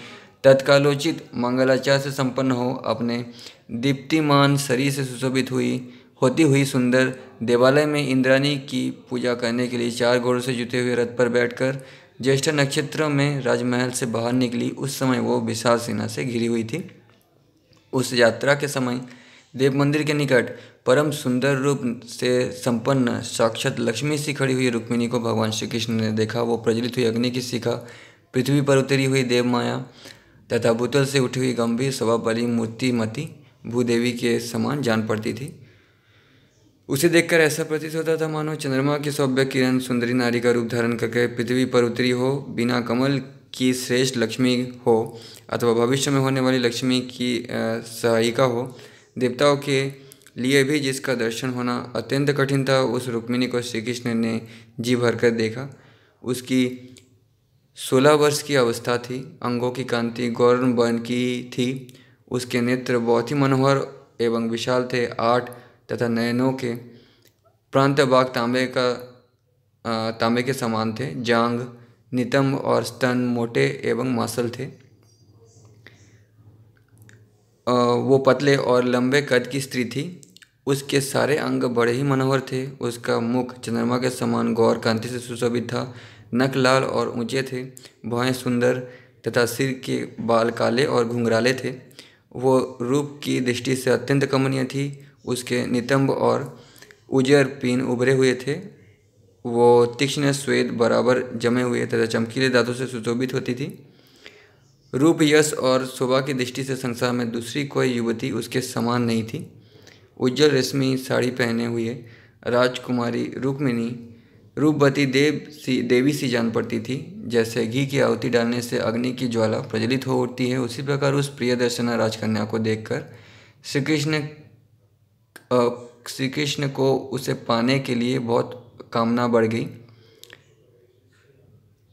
तत्कालोचित मंगलाचार से संपन्न हो, अपने दीप्तिमान शरीर से सुशोभित हुई, होती हुई सुंदर देवालय में इंद्राणी की पूजा करने के लिए चार घोड़ों से जुते हुए रथ पर बैठकर ज्येष्ठ नक्षत्र में राजमहल से बाहर निकली, उस समय वो विशाल सेना से घिरी हुई थी। उस यात्रा के समय देव मंदिर के निकट परम सुंदर रूप से संपन्न साक्षात लक्ष्मी सी खड़ी हुई रुक्मिणी को भगवान श्री कृष्ण ने देखा। वो प्रज्वलित हुई अग्नि की शिखा, पृथ्वी पर उतरी हुई देव माया तथा भूतल से उठी हुई गंभीर स्वभाव वाली मूर्तिमती भूदेवी के समान जान पड़ती थी। उसे देखकर ऐसा प्रतीत होता था, मानो चंद्रमा की सौभ्य किरण सुंदरी नारी का रूप धारण करके पृथ्वी पर उतरी हो, बिना कमल की श्रेष्ठ लक्ष्मी हो अथवा भविष्य में होने वाली लक्ष्मी की सहायिका हो देवताओं के लिए भी जिसका दर्शन होना अत्यंत कठिन था, उस रुक्मिणी को श्री कृष्ण ने जी भर कर देखा। उसकी सोलह वर्ष की अवस्था थी, अंगों की कांति गौरव बन की थी। उसके नेत्र बहुत ही मनोहर एवं विशाल थे, आठ तथा नयनों के प्रांत बाग तांबे का तांबे के समान थे। जांग नितंब और स्तन मोटे एवं मासल थे। वो पतले और लंबे कद की स्त्री थी। उसके सारे अंग बड़े ही मनोहर थे। उसका मुख चंद्रमा के समान गौर कांति से सुशोभित था। नक लाल और ऊँचे थे। भौहें सुंदर तथा सिर के बाल काले और घुंघराले थे। वो रूप की दृष्टि से अत्यंत कमनीय थी। उसके नितंब और उजर पीन उभरे हुए थे। वो तीक्ष्ण श्वेत बराबर जमे हुए तथा चमकीले दांतों से सुशोभित होती थी। रूप यश और शोभा की दृष्टि से संसार में दूसरी कोई युवती उसके समान नहीं थी। उज्जवल रेशमी साड़ी पहने हुए राजकुमारी रुक्मिणी रूपवती देव सी, देवी सी जान पड़ती थी। जैसे घी की आहुति डालने से अग्नि की ज्वाला प्रज्वलित हो उठती है, उसी प्रकार उस प्रिय दर्शना राजकन्या को देखकर श्री कृष्ण श्री कृष्ण को उसे पाने के लिए बहुत कामना बढ़ गई।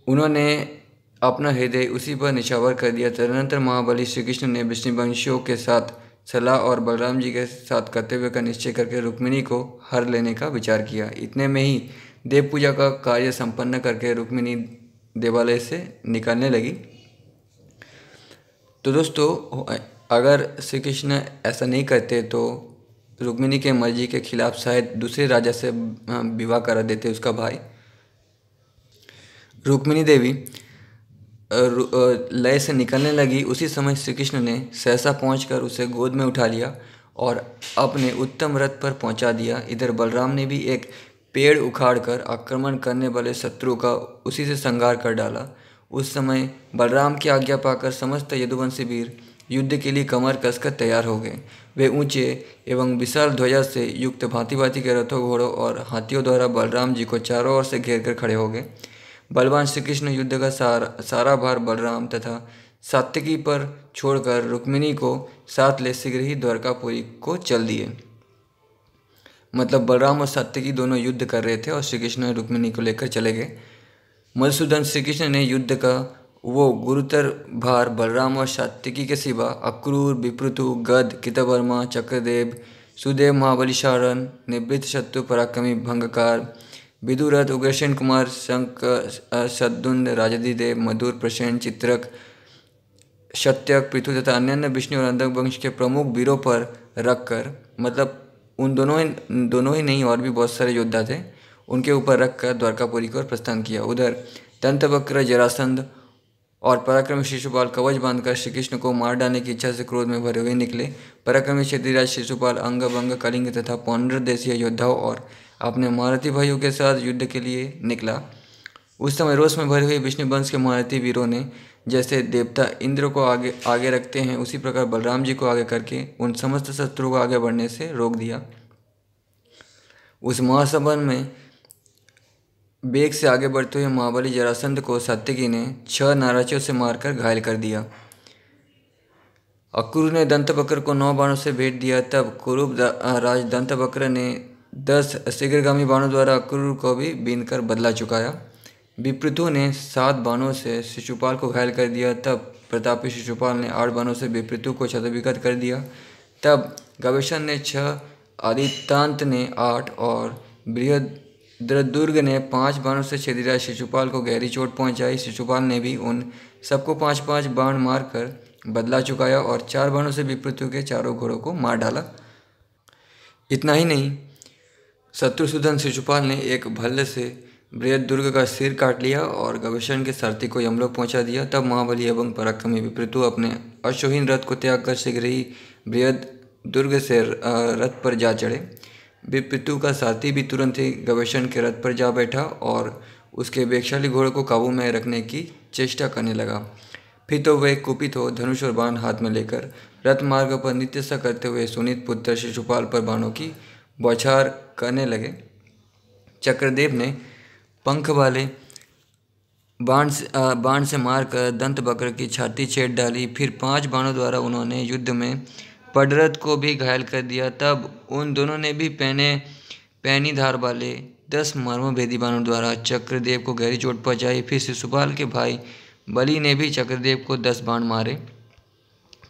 उन्होंने अपना हृदय उसी पर निछावर कर दिया। तदनंतर महाबली श्री कृष्ण ने विष्णुवंशियों के साथ सलाह और बलराम जी के साथ कर्तव्य का निश्चय करके रुक्मिणी को हर लेने का विचार किया। इतने में ही देव पूजा का कार्य संपन्न करके रुक्मिणी देवालय से निकलने लगी। तो दोस्तों, अगर श्री कृष्ण ऐसा नहीं करते तो रुक्मिणी के मर्ज़ी के खिलाफ शायद दूसरे राजा से विवाह करा देते उसका भाई। रुक्मिणी देवी लय से निकलने लगी। उसी समय श्री कृष्ण ने सहसा पहुंचकर उसे गोद में उठा लिया और अपने उत्तम रथ पर पहुँचा दिया। इधर बलराम ने भी एक पेड़ उखाड़कर आक्रमण करने वाले शत्रु का उसी से संगार कर डाला। उस समय बलराम की आज्ञा पाकर समस्त यदुवंशी वीर युद्ध के लिए कमर कसकर तैयार हो गए। वे ऊँचे एवं विशाल ध्वजा से युक्त भांति भांति के रथों, घोड़ों और हाथियों द्वारा बलराम जी को चारों ओर से घेर कर खड़े हो गए। बलवान श्री कृष्ण युद्ध का सारा सारा भार बलराम तथा सात्यकी पर छोड़कर रुक्मिणी को साथ ले शीघ्र ही द्वारकापुरी को चल दिए। मतलब बलराम और सात्यकी दोनों युद्ध कर रहे थे और श्री कृष्ण रुक्मिणी को लेकर चले गए। मधुसूदन श्री कृष्ण ने युद्ध का वो गुरुतर भार बलराम और सात्विकी के सिवा अक्रूर विप्रतु गद, कितवर्मा, चक्रदेव, सुदेव, महाबली, शारण निवृत्त शत्रु, पराक्रमी, भंगकार विदुरथ, उग्रसेन कुमार शंक सद्दुंद राजधिदेव मधुर, प्रसेन, चित्रक, सत्यक, पृथु तथा अन्य विष्णु और अंधक वंश के प्रमुख वीरों पर रखकर मतलब उन दोनों ही दोनों ही नहीं, और भी बहुत सारे योद्धा थे, उनके ऊपर रखकर द्वारकापुरी की प्रस्थान किया। उधर दंतवक्र जरासंध और पराक्रमी शिशुपाल कवच बांधकर श्री कृष्ण को मार डालने की इच्छा से क्रोध में भरे हुए निकले। पराक्रमी क्षेत्रीराज शिशुपाल अंग भंग कलिंग तथा पौंड्र देशीय योद्धाओं और अपने महारथी भाइयों के साथ युद्ध के लिए निकला। उस समय रोष में भरे हुए विष्णु वंश के महारथी वीरों ने जैसे देवता इंद्र को आगे आगे रखते हैं, उसी प्रकार बलराम जी को आगे करके उन समस्त शत्रुओं को आगे बढ़ने से रोक दिया। उस महासभन में बेग से आगे बढ़ते हुए महाबली जरासंध को सत्यकी ने छह नाराजों से मारकर घायल कर दिया। अक्रूर ने दंतबकर को नौ बाणों से भेंट दिया। तब कुरूप राज दंतबकर ने दस शीघ्रगामी बाणों द्वारा अक्रूर को भी बीन कर बदला चुकाया। विप्रतु ने सात बाणों से शिशुपाल को घायल कर दिया। तब प्रतापी शिशुपाल ने आठ बाणों से विप्रतु को क्षतविगत कर दिया। तब गवेशन ने छह आदितांत ने आठ और बृहद्रदुर्ग ने पाँच बाणों से छेदिराज शिशुपाल को गहरी चोट पहुंचाई। शिशुपाल ने भी उन सबको पाँच पाँच बाण मारकर बदला चुकाया और चार बाणों से विप्रतु के चारों घोड़ों को मार डाला। इतना ही नहीं शत्रुसूदन शिशुपाल ने एक भल्ल से बृहद दुर्ग का सिर काट लिया और गवेशन के सारथी को यमलोक पहुँचा दिया। तब महाबली एवं पराक्रमी विपृतु अपने अश्वहीन रथ को त्याग कर शीघ्र ही बृहद दुर्ग से रथ पर जा चढ़े। विपृतु का सारथी भी तुरंत ही गवेशन के रथ पर जा बैठा और उसके वेगशाली घोड़े को काबू में रखने की चेष्टा करने लगा। फिर तो वह कुपित हो धनुष और बाण हाथ में लेकर रथ मार्ग पर नित्य सा करते हुए सुनीत पुत्र शिशुपाल पर बाणों की बौछार करने लगे। चक्रदेव ने पंख वाले बाण से बाण से मारकर दंत बकर की छाती छेद डाली। फिर पाँच बाणों द्वारा उन्होंने युद्ध में पडरथ को भी घायल कर दिया। तब उन दोनों ने भी पहने, पैनी धार वाले दस मर्मभेदी बाणों द्वारा चक्रदेव को गहरी चोट पहुंचाई। फिर शिशुपाल के भाई बलि ने भी चक्रदेव को दस बाण मारे।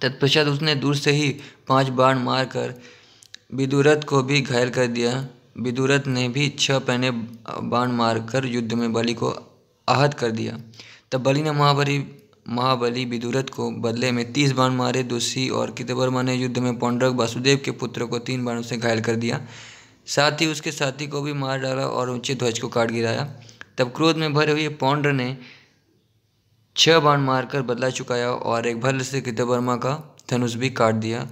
तत्पश्चात उसने दूर से ही पाँच बाण मारकर विदुरथ को भी घायल कर दिया। विदुरथ ने भी छह पहने बाण मारकर युद्ध में बलि को आहत कर दिया। तब बलि ने महाबली महाबली विदुरथ को बदले में तीस बाण मारे। दूसरी और कितवर्मा ने युद्ध में पौंड्रक वासुदेव के पुत्र को तीन बाणों से घायल कर दिया। साथ ही उसके साथी को भी मार डाला और ऊँचे ध्वज को काट गिराया। तब क्रोध में भरे हुए पौंड्र ने छह बाण मारकर बदला चुकाया और एक भल्ल से कृतवर्मा का धनुष भी काट दिया।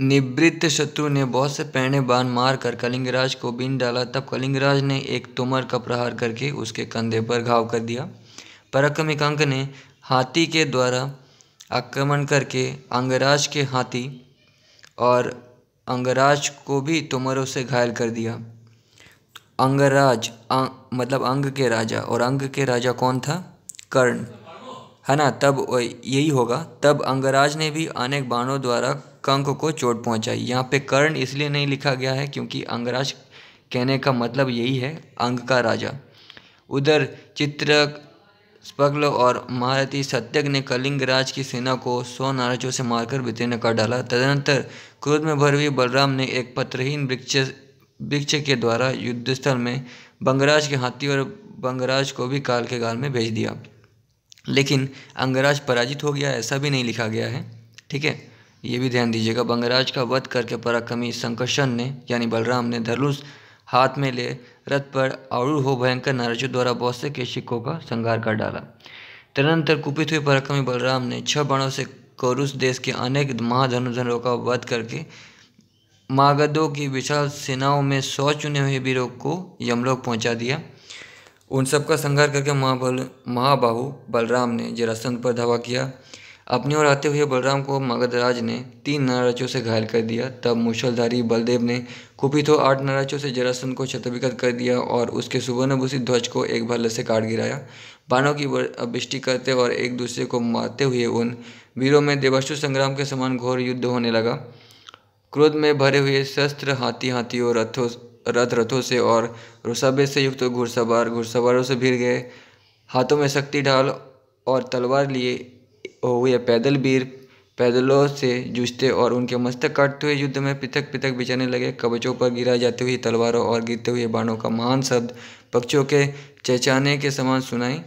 निवृत्त शत्रु ने बहुत से पैने बाण मारकर कलिंगराज को बीन डाला। तब कलिंगराज ने एक तुमर का प्रहार करके उसके कंधे पर घाव कर दिया। पराक्रमी कंक ने हाथी के द्वारा आक्रमण करके अंगराज के हाथी और अंगराज को भी तुमरों से घायल कर दिया। अंगराज अं, मतलब अंग के राजा। और अंग के राजा कौन था? कर्ण। है ना? तब यही होगा। तब अंगराज ने भी अनेक बाणों द्वारा कंक को चोट पहुंचाई। यहाँ पे कर्ण इसलिए नहीं लिखा गया है क्योंकि अंगराज कहने का मतलब यही है, अंग का राजा। उधर चित्र स्पग्ल और महारथी सत्यक ने कलिंग राज की सेना को सौ नाराजों से मारकर वितीर्ण कर डाला। तदनंतर क्रोध में भर हुई बलराम ने एक पत्रहीन वृक्ष वृक्ष के द्वारा युद्धस्थल में बंगराज के हाथी और बंगराज को भी काल के गाल में भेज दिया। लेकिन अंगराज पराजित हो गया, ऐसा भी नहीं लिखा गया है। ठीक है? ये भी ध्यान दीजिएगा, बंगराज का वध करके पराक्रमी संकर्षण ने, यानी बलराम ने धनुष हाथ में ले रथ पर आरूढ़ हो भयंकर नाराजों द्वारा बहुत से केशिकों का संघार कर डाला। तदनंतर कुपित हुए पराक्रमी बलराम ने छह बाणों से कौरुष देश के अनेक महाधनुधनों का वध करके मागधों की विशाल सेनाओं में सौ चुने हुए वीरों को यमलोक पहुँचा दिया। उन सबका संघार करके महाबल, महाबाहु बलराम ने जरासंध पर धावा किया। अपनी ओर आते हुए बलराम को मगधराज ने तीन नाराजों से घायल कर दिया। तब मुशलधारी बलदेव ने कुपित हो आठ नाराजों से जरासंध को क्षतविगत कर दिया और उसके सुवर्णभूषित ध्वज को एक भल्ल से काट गिराया। बाणों की वृष्टि करते और एक दूसरे को मारते हुए उन वीरों में देवाशु संग्राम के समान घोर युद्ध होने लगा। क्रोध में भरे हुए शस्त्र हाथी हाथी और रथों रथ रथों से और रुसाबे से युक्त घुड़सवार घुड़सवारों से भिड़ गए। हाथों में शक्ति ढाल और तलवार लिए हुए पैदल वीर, पैदलों से जूझते और उनके मस्तक काटते हुए युद्ध में पृथक पृथक बिछाने लगे। कवचों पर गिरा जाती हुई तलवारों और गिरते हुए बाणों का महान शब्द पक्षियों के चहचाने के समान सुनाई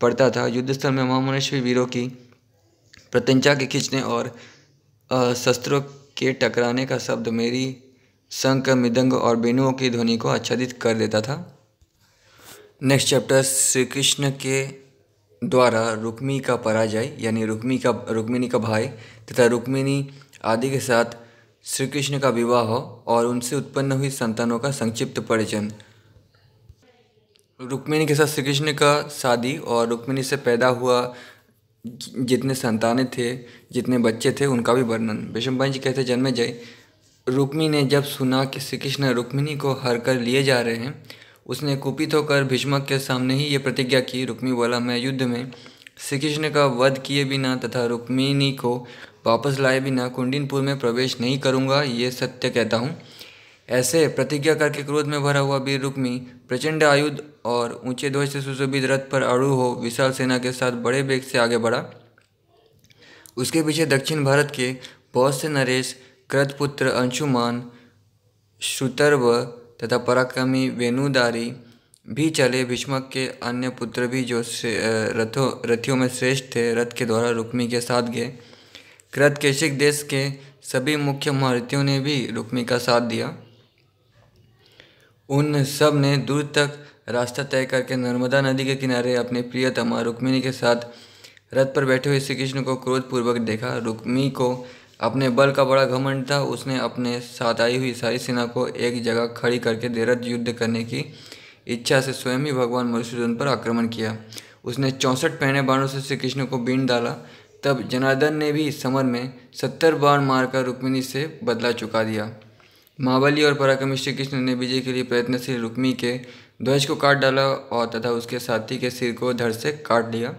पड़ता था। युद्धस्थल में महामनुष्य वीरों की प्रत्यंचा के खींचने और शस्त्रों के टकराने का शब्द मेरी शंख, मृदंग और बेनुओं की ध्वनि को आच्छादित कर देता था। नेक्स्ट चैप्टर श्री कृष्ण के द्वारा रुक्मी का पराजय, यानी रुक्मी का, रुक्मिणी का भाई तथा रुक्मिणी आदि के साथ श्री कृष्ण का विवाह और उनसे उत्पन्न हुई संतानों का संक्षिप्त परिचय। रुक्मिणी के साथ श्री कृष्ण का शादी और रुक्मिणी से पैदा हुआ जितने संतानें थे, जितने बच्चे थे, उनका भी वर्णन। विषम जी कहते, जन्मे जय। रुक्मी ने जब सुना कि श्री कृष्ण रुक्मिणी को हर कर लिए जा रहे हैं उसने कुपित होकर भीष्मक के सामने ही ये प्रतिज्ञा की, रुक्मी बोला, मैं युद्ध में श्री कृष्ण का वध किए बिना तथा रुक्मिणी को वापस लाए बिना कुंडिनपुर में प्रवेश नहीं करूँगा, ये सत्य कहता हूँ। ऐसे प्रतिज्ञा करके क्रोध में भरा हुआ वीर रुक्मी प्रचंड आयुध और ऊँचे ध्वज से सुशोभित रथ पर अड़ू हो विशाल सेना के साथ बड़े वेग से आगे बढ़ा। उसके पीछे दक्षिण भारत के बहुत से नरेश कृतपुत्र अंशुमान, श्रुतर्व तथा पराक्रमी वेणुदारी भी चले भीष्मक के अन्य पुत्र भी जो रथों, रथियों में श्रेष्ठ थे, रथ के द्वारा रुक्मी के साथ गए। कृत केशिक देश के सभी मुख्य महारथियों ने भी रुक्मी का साथ दिया। उन सबने दूर तक रास्ता तय करके नर्मदा नदी के किनारे अपने प्रियतमा रुक्मिणी के साथ रथ पर बैठे हुए श्री कृष्ण को क्रोधपूर्वक देखा। रुक्मी को अपने बल का बड़ा घमंड था। उसने अपने साथ आई हुई सारी सेना को एक जगह खड़ी करके देरत युद्ध करने की इच्छा से स्वयं ही भगवान मधुसूदन पर आक्रमण किया। उसने चौंसठ पहने बाणों से श्री कृष्ण को बीन डाला। तब जनार्दन ने भी समर में सत्तर बाण मारकर रुक्मिणी से बदला चुका दिया। महाबली और पराक्रमी श्री कृष्ण ने विजय के लिए प्रयत्नशील रुक्मी के ध्वज को काट डाला और तथा उसके साथी के सिर को धड़ से काट लिया।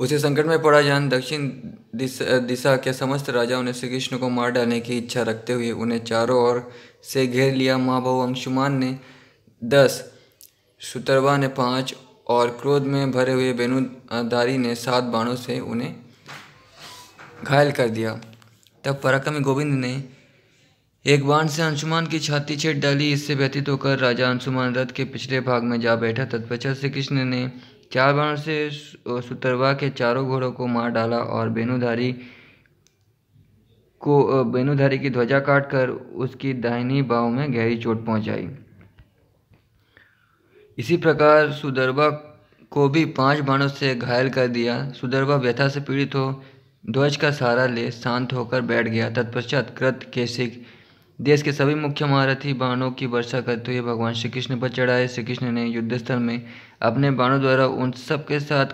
उसे संकट में पड़ा जान दक्षिण दिशा, दिशा के समस्त राजाओं ने श्री कृष्ण को मार डालने की इच्छा रखते हुए उन्हें चारों ओर से घेर लिया। माँ महाभाव अंशुमान ने दस सुतरवा ने पाँच और क्रोध में भरे हुए बेनुधारी ने सात बाणों से उन्हें घायल कर दिया। तब पराक्रमी गोविंद ने एक बाण से अंशुमान की छाती छेद डाली। इससे व्यतीत होकर राजा अंशुमान रथ के पिछले भाग में जा बैठा। तत्पश्चात श्री कृष्ण ने चार बाणों से सुतरवा के चारों घोड़ों को मार डाला और बेनुधारी को बेनुधारी की ध्वजा काटकर उसकी दाहिनी बाव में गहरी चोट पहुंचाई। इसी प्रकार सुदरबा को भी पाँच बाणों से घायल कर दिया। सुदरबा व्यथा से पीड़ित हो, ध्वज का सहारा ले शांत होकर बैठ गया। तत्पश्चात कृत केसिक देश के सभी मुख्य महारथी बाणों की वर्षा करते हुए भगवान श्री कृष्ण पर चढ़ाए। श्री कृष्ण ने युद्धस्थल में अपने बाणों द्वारा उन सबके साथ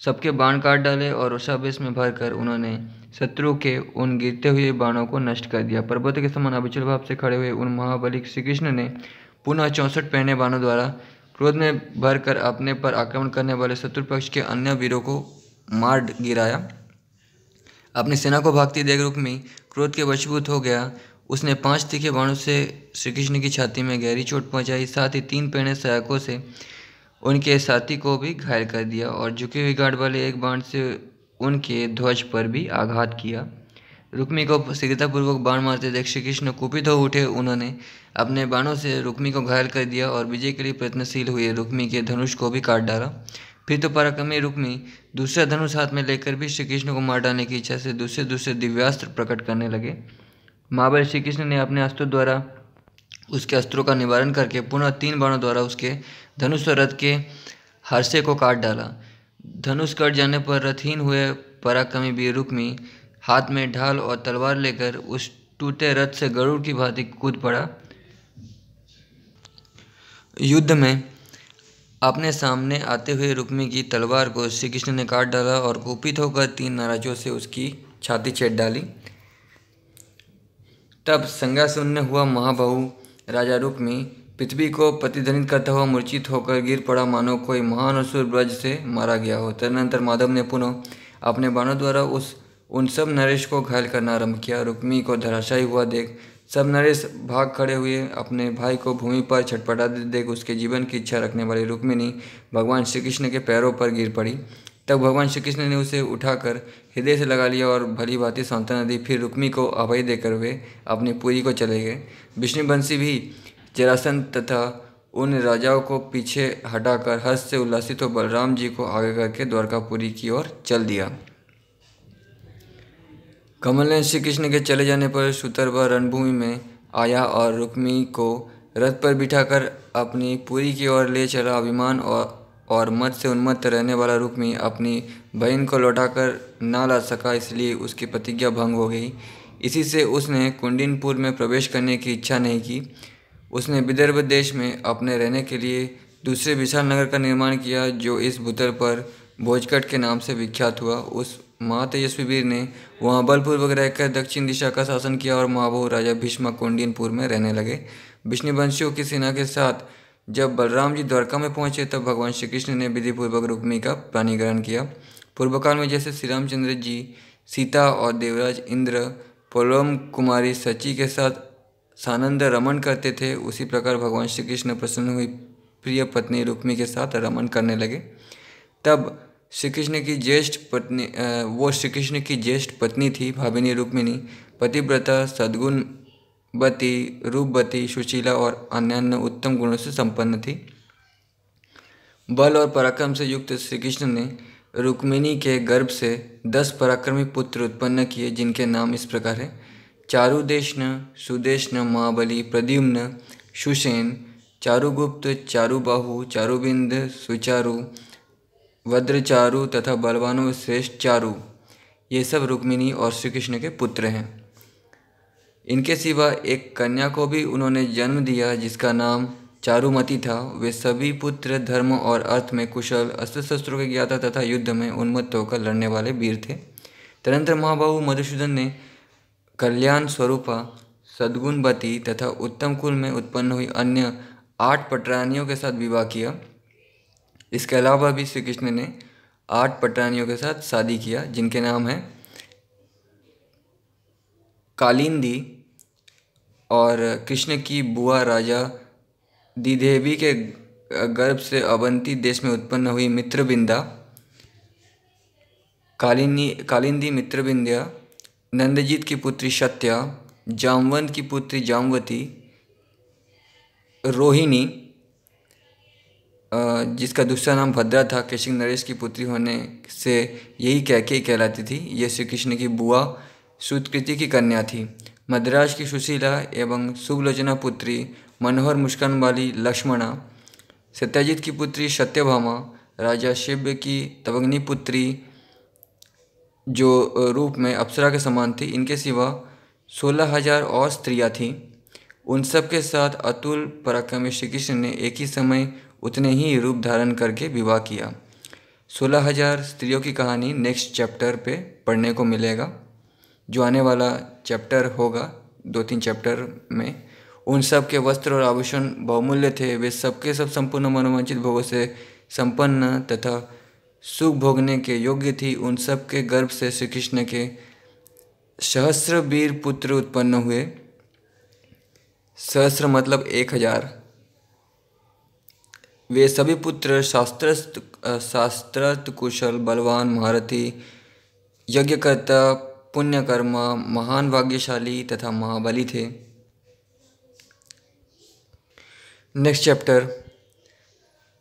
सबके बाण काट डाले और उषावेश में भरकर उन्होंने शत्रु के उन गिरते हुए बाणों को नष्ट कर दिया। पर्वत के समान अभिचल भाव से खड़े हुए उन महाबली श्री कृष्ण ने पुनः चौंसठ पहने बाणों द्वारा क्रोध में भर कर अपने पर आक्रमण करने वाले शत्रु पक्ष के अन्य वीरों को मार गिराया। अपनी सेना को भागती देख रुक में क्रोध के वशीभूत हो गया। उसने पाँच तीखे बाणों से श्री कृष्ण की छाती में गहरी चोट पहुंचाई, साथ ही तीन पेड़े सहायकों से उनके साथी को भी घायल कर दिया और झुके हुए गार्ड वाले एक बाण से उनके ध्वज पर भी आघात किया। रुक्मी को शीघ्रतापूर्वक बाण मारते देख श्री कृष्ण कुपित हो उठे। उन्होंने अपने बाणों से रुक्मी को घायल कर दिया और विजय के लिए प्रयत्नशील हुए। रुक्मी के धनुष को भी काट डाला। फिर तो पराक्रमी रुक्मी दूसरा धनुष हाथ में लेकर भी श्री कृष्ण को मार डालने की इच्छा से दूसरे दूसरे दिव्यास्त्र प्रकट करने लगे। महाबली श्री कृष्ण ने अपने अस्त्रों द्वारा उसके अस्त्रों का निवारण करके पुनः तीन बाणों द्वारा उसके धनुष और रथ के हर्षे को काट डाला। धनुष कट जाने पर रथहीन हुए पराक्रमी वीर रुक्मी हाथ में ढाल और तलवार लेकर उस टूटे रथ से गरुड़ की भांति कूद पड़ा। युद्ध में अपने सामने आते हुए रुक्मी की तलवार को श्री कृष्ण ने काट डाला और कुपित होकर तीन नाराजों से उसकी छाती छेद डाली। तब संज्ञाशून्य हुआ महाबाहु। राजा रूप में पृथ्वी को प्रतिध्वनित करता हुआ मूर्छित होकर गिर पड़ा मानो कोई महान असुर ब्रज से मारा गया हो। तदनंतर माधव ने पुनः अपने बाणों द्वारा उस, उन सब नरेश को घायल करना आरंभ किया। रुक्मी को धराशायी हुआ देख, सब नरेश भाग खड़े हुए अपने भाई को भूमि पर छटपटाते देख उसके जीवन की इच्छा रखने वाली रुक्मिणी भगवान श्री कृष्ण के पैरों पर गिर पड़ी। तब भगवान श्री कृष्ण ने उसे उठाकर हृदय से लगा लिया और भली भांति सांत्वना दी। फिर रुक्मी को अभय देकर वे अपनी पुरी को चले गए। विष्णु बंसी भी जरासन तथा उन राजाओं को पीछे हटाकर हर्ष से उल्लासित हो बलराम जी को आगे करके द्वारकापुरी की ओर चल दिया। कमल ने श्री कृष्ण के चले जाने पर सुतरबा रणभूमि में आया और रुक्मी को रथ पर बिठाकर अपनी पूरी की ओर ले चला। अभिमान और और मत से उन्मत्त रहने वाला रुक्मी अपनी बहन को लौटाकर ना ला सका, इसलिए उसकी प्रतिज्ञा भंग हो गई। इसी से उसने कुंडिनपुर में प्रवेश करने की इच्छा नहीं की। उसने विदर्भ देश में अपने रहने के लिए दूसरे विशाल नगर का निर्माण किया, जो इस भूतल पर भोजकट के नाम से विख्यात हुआ। उस महातेजस्वी वीर ने वहाँ बलपूर्वक रहकर दक्षिण दिशा का शासन किया और महाबहू राजा भीष्म कुंडिनपुर में रहने लगे। विष्णुवंशियों की सेना के साथ जब बलराम जी द्वारका में पहुँचे, तब भगवान श्री कृष्ण ने विधिपूर्वक रुक्मी का प्राणीग्रहण किया। पूर्व काल में जैसे श्री रामचंद्र जी, सीता और देवराज इंद्र, पोलोम कुमारी सची के साथ सानंद रमन करते थे, उसी प्रकार भगवान श्री कृष्ण प्रसन्न हुई, प्रिय पत्नी रुक्मी के साथ रमन करने लगे। तब श्री कृष्ण की ज्येष्ठ पत्नी वो श्री कृष्ण की ज्येष्ठ पत्नी थी, भाभिनी रुक्मिनी पतिव्रता, सद्गुण बती रूपवती सुशीला और अन्य उत्तम गुणों से संपन्न थी। बल और पराक्रम से युक्त श्री कृष्ण ने रुक्मिणी के गर्भ से दस पराक्रमी पुत्र उत्पन्न किए, जिनके नाम इस प्रकार है। चारुदेशन, सुदेशन, महाबली, प्रद्युम्न, सुसेन, चारुगुप्त, चारुबाहु, चारुबिंद, सुचारु, वज्रचारु तथा बलवानु श्रेष्ठ चारु। ये सब रुक्मिणी और श्री कृष्ण के पुत्र हैं। इनके सिवा एक कन्या को भी उन्होंने जन्म दिया, जिसका नाम चारुमती था। वे सभी पुत्र, धर्म और अर्थ में कुशल अस्त्र शस्त्रों के ज्ञाता तथा युद्ध में उन्मत्त होकर लड़ने वाले वीर थे। तदंतर महाबाहु मधुसूदन ने कल्याण स्वरूपा, सद्गुणवती तथा उत्तम कुल में उत्पन्न हुई अन्य आठ पटरानियों के साथ विवाह किया। इसके अलावा भी श्री कृष्ण ने आठ पटरानियों के साथ शादी किया, जिनके नाम हैं कालिंदी और कृष्ण की बुआ राजा दिदेवी के गर्भ से अवंती देश में उत्पन्न हुई मित्रबिंदा कालिनी, कालिंदी मित्रबिंद्या नंदजीत की पुत्री सत्या, जामवंत की पुत्री जामवती, रोहिणी जिसका दूसरा नाम भद्रा था केशिंग नरेश की पुत्री होने से यही कैके कहलाती थी, ये श्री कृष्ण की बुआ सुतकृति की कन्या थी। मद्रास की सुशीला एवं शुभलोचना पुत्री मनोहर मुस्कान वाली लक्ष्मणा, सत्याजीत की पुत्री सत्यभामा, राजा शिव की तवग्नि पुत्री, जो रूप में अप्सरा के समान थी, इनके सिवा सोलह हज़ार और स्त्रियाँ थीं। उन सब के साथ अतुल पराक्रमी श्री कृष्ण ने एक ही समय उतने ही रूप धारण करके विवाह किया। सोलह हज़ार स्त्रियों की कहानी नेक्स्ट चैप्टर पे पढ़ने को मिलेगा। जो आने वाला चैप्टर होगा, दो तीन चैप्टर में, उन सब के वस्त्र और आभूषण बहुमूल्य थे। वे सबके सब संपूर्ण मनोवांचित भोगों से संपन्न तथा सुख भोगने के योग्य थी। उन सब के गर्भ से श्री कृष्ण के सहस्र वीर पुत्र उत्पन्न हुए। सहस्र मतलब एक हज़ार। वे सभी पुत्र शास्त्र शास्त्रत कुशल बलवान, महारथी, यज्ञकर्ता पुण्यकर्मा, महान भाग्यशाली तथा महाबली थे। नेक्स्ट चैप्टर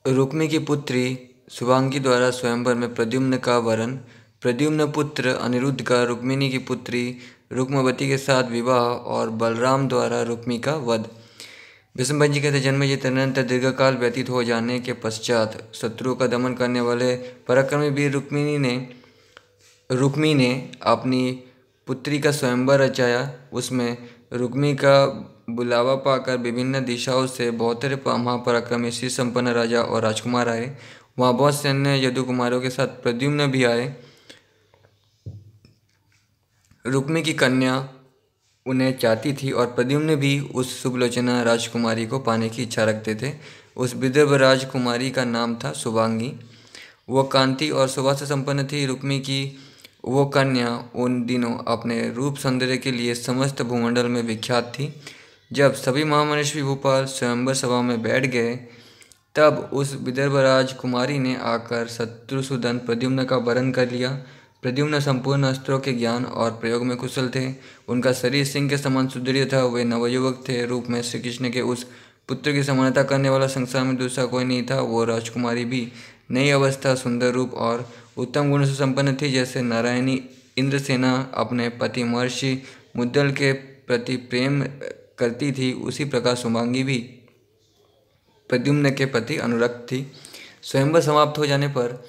रुक्मी की पुत्री शुभांगी द्वारा स्वयंवर में प्रद्युम्न का वरण। प्रद्युम्न पुत्र अनिरुद्ध का, रुक्मिणी की पुत्री रुक्मवती के साथ विवाह और बलराम द्वारा रुक्मी का वध। विष्णु जी कहते जन्म जी तदनंतर दीर्घकाल व्यतीत हो जाने के पश्चात शत्रुओं का दमन करने वाले पराक्रमी वीर रुक्मिणी ने रुक्मी ने अपनी पुत्री का स्वयंवर रचाया। उसमें रुक्मी का बुलावा पाकर विभिन्न दिशाओं से बहुत महापराक्रमी श्री संपन्न राजा और राजकुमार आए। वहाँ बहुत से अन्य यदु कुमारों के साथ प्रद्युम्न भी आए। रुक्मी की कन्या उन्हें चाहती थी और प्रद्युम्न भी उस शुभलोचना राजकुमारी को पाने की इच्छा रखते थे। उस विदर्भ राजकुमारी का नाम था शुभांगी। वह कांति और सुबह से संपन्न थी। रुक्मी की वो कन्या उन दिनों अपने रूप सौंदर्य के लिए समस्त भूमंडल में विख्यात थी। जब सभी महामनुष्य भोपाल स्वयंवर सभा में बैठ गए, तब उस विदर्भ राजकुमारी ने आकर शत्रुसूदन प्रद्युम्न का वरण कर लिया। प्रद्युम्न संपूर्ण अस्त्रों के ज्ञान और प्रयोग में कुशल थे। उनका शरीर सिंह के समान सुदृढ़ था। वे नवयुवक थे। रूप में श्री कृष्ण के उस पुत्र की समानता करने वाला संसार में दूसरा कोई नहीं था। वो राजकुमारी भी नई अवस्था, सुंदर रूप और उत्तम गुण से संपन्न थी, जैसे नारायणी इंद्रसेना अपने पति महर्षि मुद्दल के प्रति प्रेम करती थी, उसी प्रकार सुमांगी भी प्रद्युम्न के प्रति अनुरक्त थी। स्वयंवर समाप्त हो जाने पर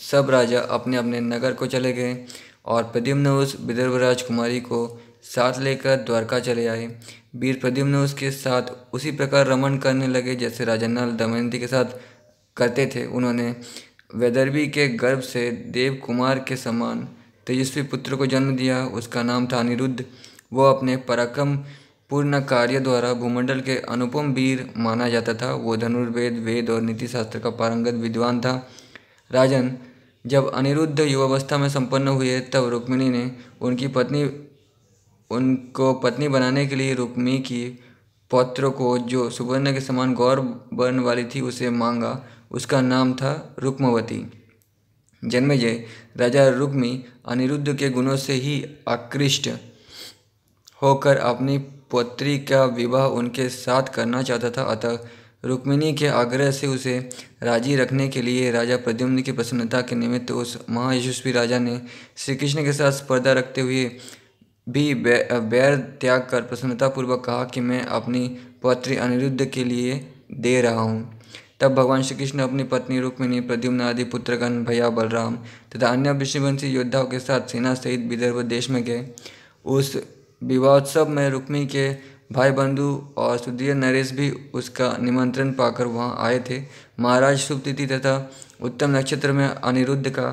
सब राजा अपने अपने नगर को चले गए और प्रद्युम्न उस विदर्भ राजकुमारी को साथ लेकर द्वारका चले आए। वीर प्रद्युम्न उसके साथ उसी प्रकार रमन करने लगे, जैसे राजा नल दमयंती के साथ करते थे। उन्होंने वैदर्भी के गर्भ से देव कुमार के समान तेजस्वी पुत्र को जन्म दिया। उसका नाम था अनिरुद्ध वो अपने पराक्रम पूर्ण कार्य द्वारा भूमंडल के अनुपम वीर माना जाता था। वो धनुर्वेद, वेद और नीति शास्त्र का पारंगत विद्वान था। राजन, जब अनिरुद्ध युवावस्था में संपन्न हुए, तब रुक्मिणी ने उनकी पत्नी, उनको पत्नी बनाने के लिए रुक्मी की पौत्र को, जो सुवर्ण के समान गौर वर्ण वाली थी, उसे मांगा। उसका नाम था रुक्मवती। जन्मेजय राजा रुक्मी अनिरुद्ध के गुणों से ही आकृष्ट होकर अपनी पौत्री का विवाह उनके साथ करना चाहता था। अतः रुक्मिणी के आग्रह से उसे राज़ी रखने के लिए राजा प्रद्युम्न की प्रसन्नता के निमित्त उस महायशस्वी राजा ने श्री कृष्ण के साथ स्पर्धा रखते हुए भी बैर त्याग कर प्रसन्नतापूर्वक कहा कि मैं अपनी पौत्री अनिरुद्ध के लिए दे रहा हूँ। तब भगवान श्री कृष्ण अपनी पत्नी रुक्मिणी, प्रद्युम्न आदि पुत्रगण भैया बलराम तथा अन्य विष्णुवंशी योद्धाओं के साथ सेना सहित विदर्भ देश में गए। उस विवाहोत्सव में रुक्मी के भाई बंधु और सुधीर नरेश भी उसका निमंत्रण पाकर वहाँ आए थे। महाराज शुभ तिथि तथा उत्तम नक्षत्र में अनिरुद्ध का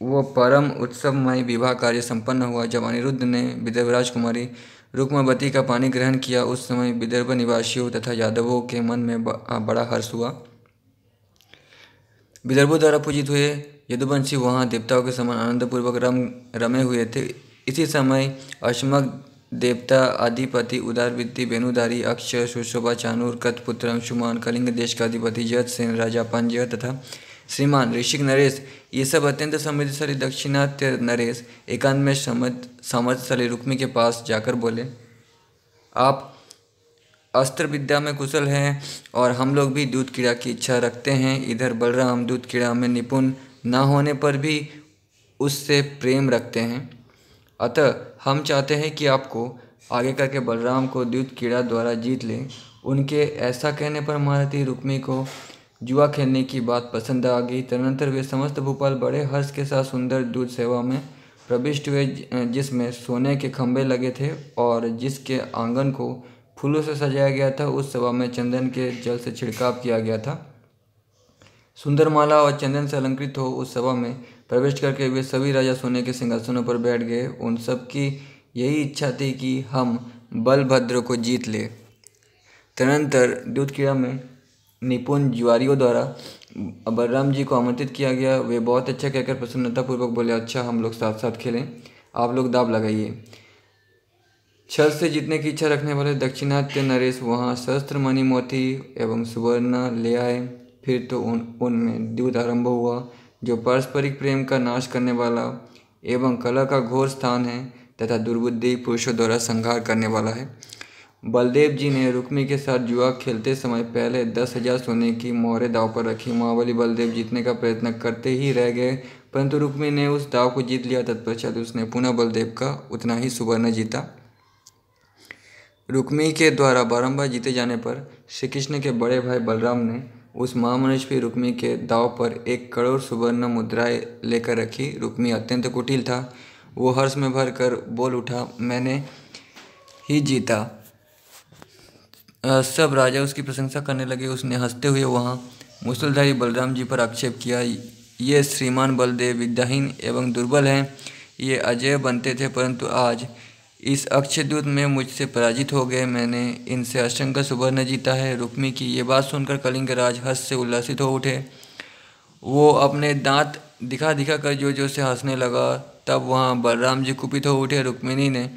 वो परम उत्सवमय विवाह कार्य संपन्न हुआ, जब अनिरुद्ध ने विदर्भ राजकुमारी रुक्मवती का पानी ग्रहण किया। उस समय विदर्भ निवासियों तथा यादवों के मन में बड़ा हर्ष हुआ। विदर्भों द्वारा पूजित हुए यदुवंशी वहाँ देवताओं के समान आनंदपूर्वक रम, रमे हुए थे। इसी समय अश्मक देवता अधिपति उदारवृत्ति वेणुधारी अक्षय, सुशोभा, चानूर, कथपुत्र, अंशुमान, कलिंग देश का अधिपति जत सेन, राजा पंजय तथा श्रीमान ऋषिक नरेश ये सब अत्यंत समृद्धशाली दक्षिणात्य नरेश एकांत में समझ सामर्थ्यशाली रुक्मी के पास जाकर बोले, आप अस्त्र विद्या में कुशल हैं और हम लोग भी दूध कीड़ा की इच्छा रखते हैं। इधर बलराम दूध कीड़ा में निपुण ना होने पर भी उससे प्रेम रखते हैं। अतः हम चाहते हैं कि आपको आगे करके बलराम को दूध कीड़ा द्वारा जीत लें। उनके ऐसा कहने पर महारथी रुक्मी को जुआ खेलने की बात पसंद आ गई। तदनंतर वे समस्त भोपाल बड़े हर्ष के साथ सुंदर दूध सेवा में प्रविष्ट हुए, जिसमें सोने के खंभे लगे थे और जिसके आँगन को फूलों से सजाया गया था। उस सभा में चंदन के जल से छिड़काव किया गया था। सुंदर माला और चंदन से अलंकृत हो उस सभा में प्रवेश करके वे सभी राजा सोने के सिंहासनों पर बैठ गए। उन सब की यही इच्छा थी कि हम बलभद्र को जीत ले। तदनंतर दूध क्रिया में निपुण जुआरियों द्वारा बलराम जी को आमंत्रित किया गया। वे बहुत अच्छा कहकर प्रसन्नतापूर्वक बोले अच्छा हम लोग साथ साथ खेलें। आप लोग दाब लगाइए। छल से जीतने की इच्छा रखने वाले दक्षिणात्य नरेश वहाँ शस्त्र, मणि, मोती एवं सुवर्ण ले आए। फिर तो उन, उनमें दूध आरंभ हुआ, जो पारस्परिक प्रेम का नाश करने वाला एवं कला का घोर स्थान है तथा दुर्बुद्धि पुरुषों द्वारा संहार करने वाला है। बलदेव जी ने रुक्मी के साथ जुआ खेलते समय पहले दस हज़ार सोने की मोहरे दाव पर रखी। महाबली बलदेव जीतने का प्रयत्न करते ही रह गए, परंतु रुक्मी ने उस दाव को जीत लिया। तत्पश्चात उसने पुनः बलदेव का उतना ही सुवर्ण जीता। रुक्मी के द्वारा बारंबार जीते जाने पर श्री कृष्ण के बड़े भाई बलराम ने उस महामनुष्य रुक्मी के दाव पर एक करोड़ सुवर्ण मुद्राएँ लेकर रखी। रुक्मी अत्यंत कुटिल था। वो हर्ष में भर कर बोल उठा, मैंने ही जीता। सब राजा उसकी प्रशंसा करने लगे, उसने हँसते हुए वहाँ मुसलधारी बलराम जी पर आक्षेप किया, ये श्रीमान बलदेव विद्याहीन एवं दुर्बल हैं, ये अजय बनते थे, परंतु आज इस अक्षय दूत में मुझसे पराजित हो गए, मैंने इनसे अशंका सुवर्ण जीता है। रुक्मी की ये बात सुनकर कलिंग राज हंस से उल्लासित हो उठे। वो अपने दांत दिखा दिखा कर जो जो से हंसने लगा, तब वहाँ बलराम जी कुपित हो उठे। रुक्मिणी ने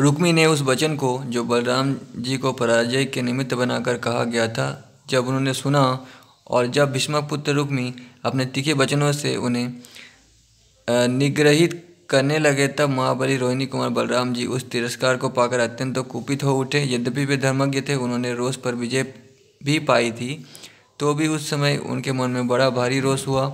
रुक्मी ने उस वचन को, जो बलराम जी को पराजय के निमित्त बनाकर कहा गया था, जब उन्होंने सुना और जब भीष्मक पुत्र रुक्मी अपने तीखे वचनों से उन्हें निग्रहित करने लगे, तब महाबली रोहिणी कुमार बलराम जी उस तिरस्कार को पाकर अत्यंत तो कुपित हो उठे। यद्यपि वे धर्मज्ञ थे, उन्होंने रोष पर विजय भी पाई थी तो भी उस समय उनके मन में बड़ा भारी रोष हुआ।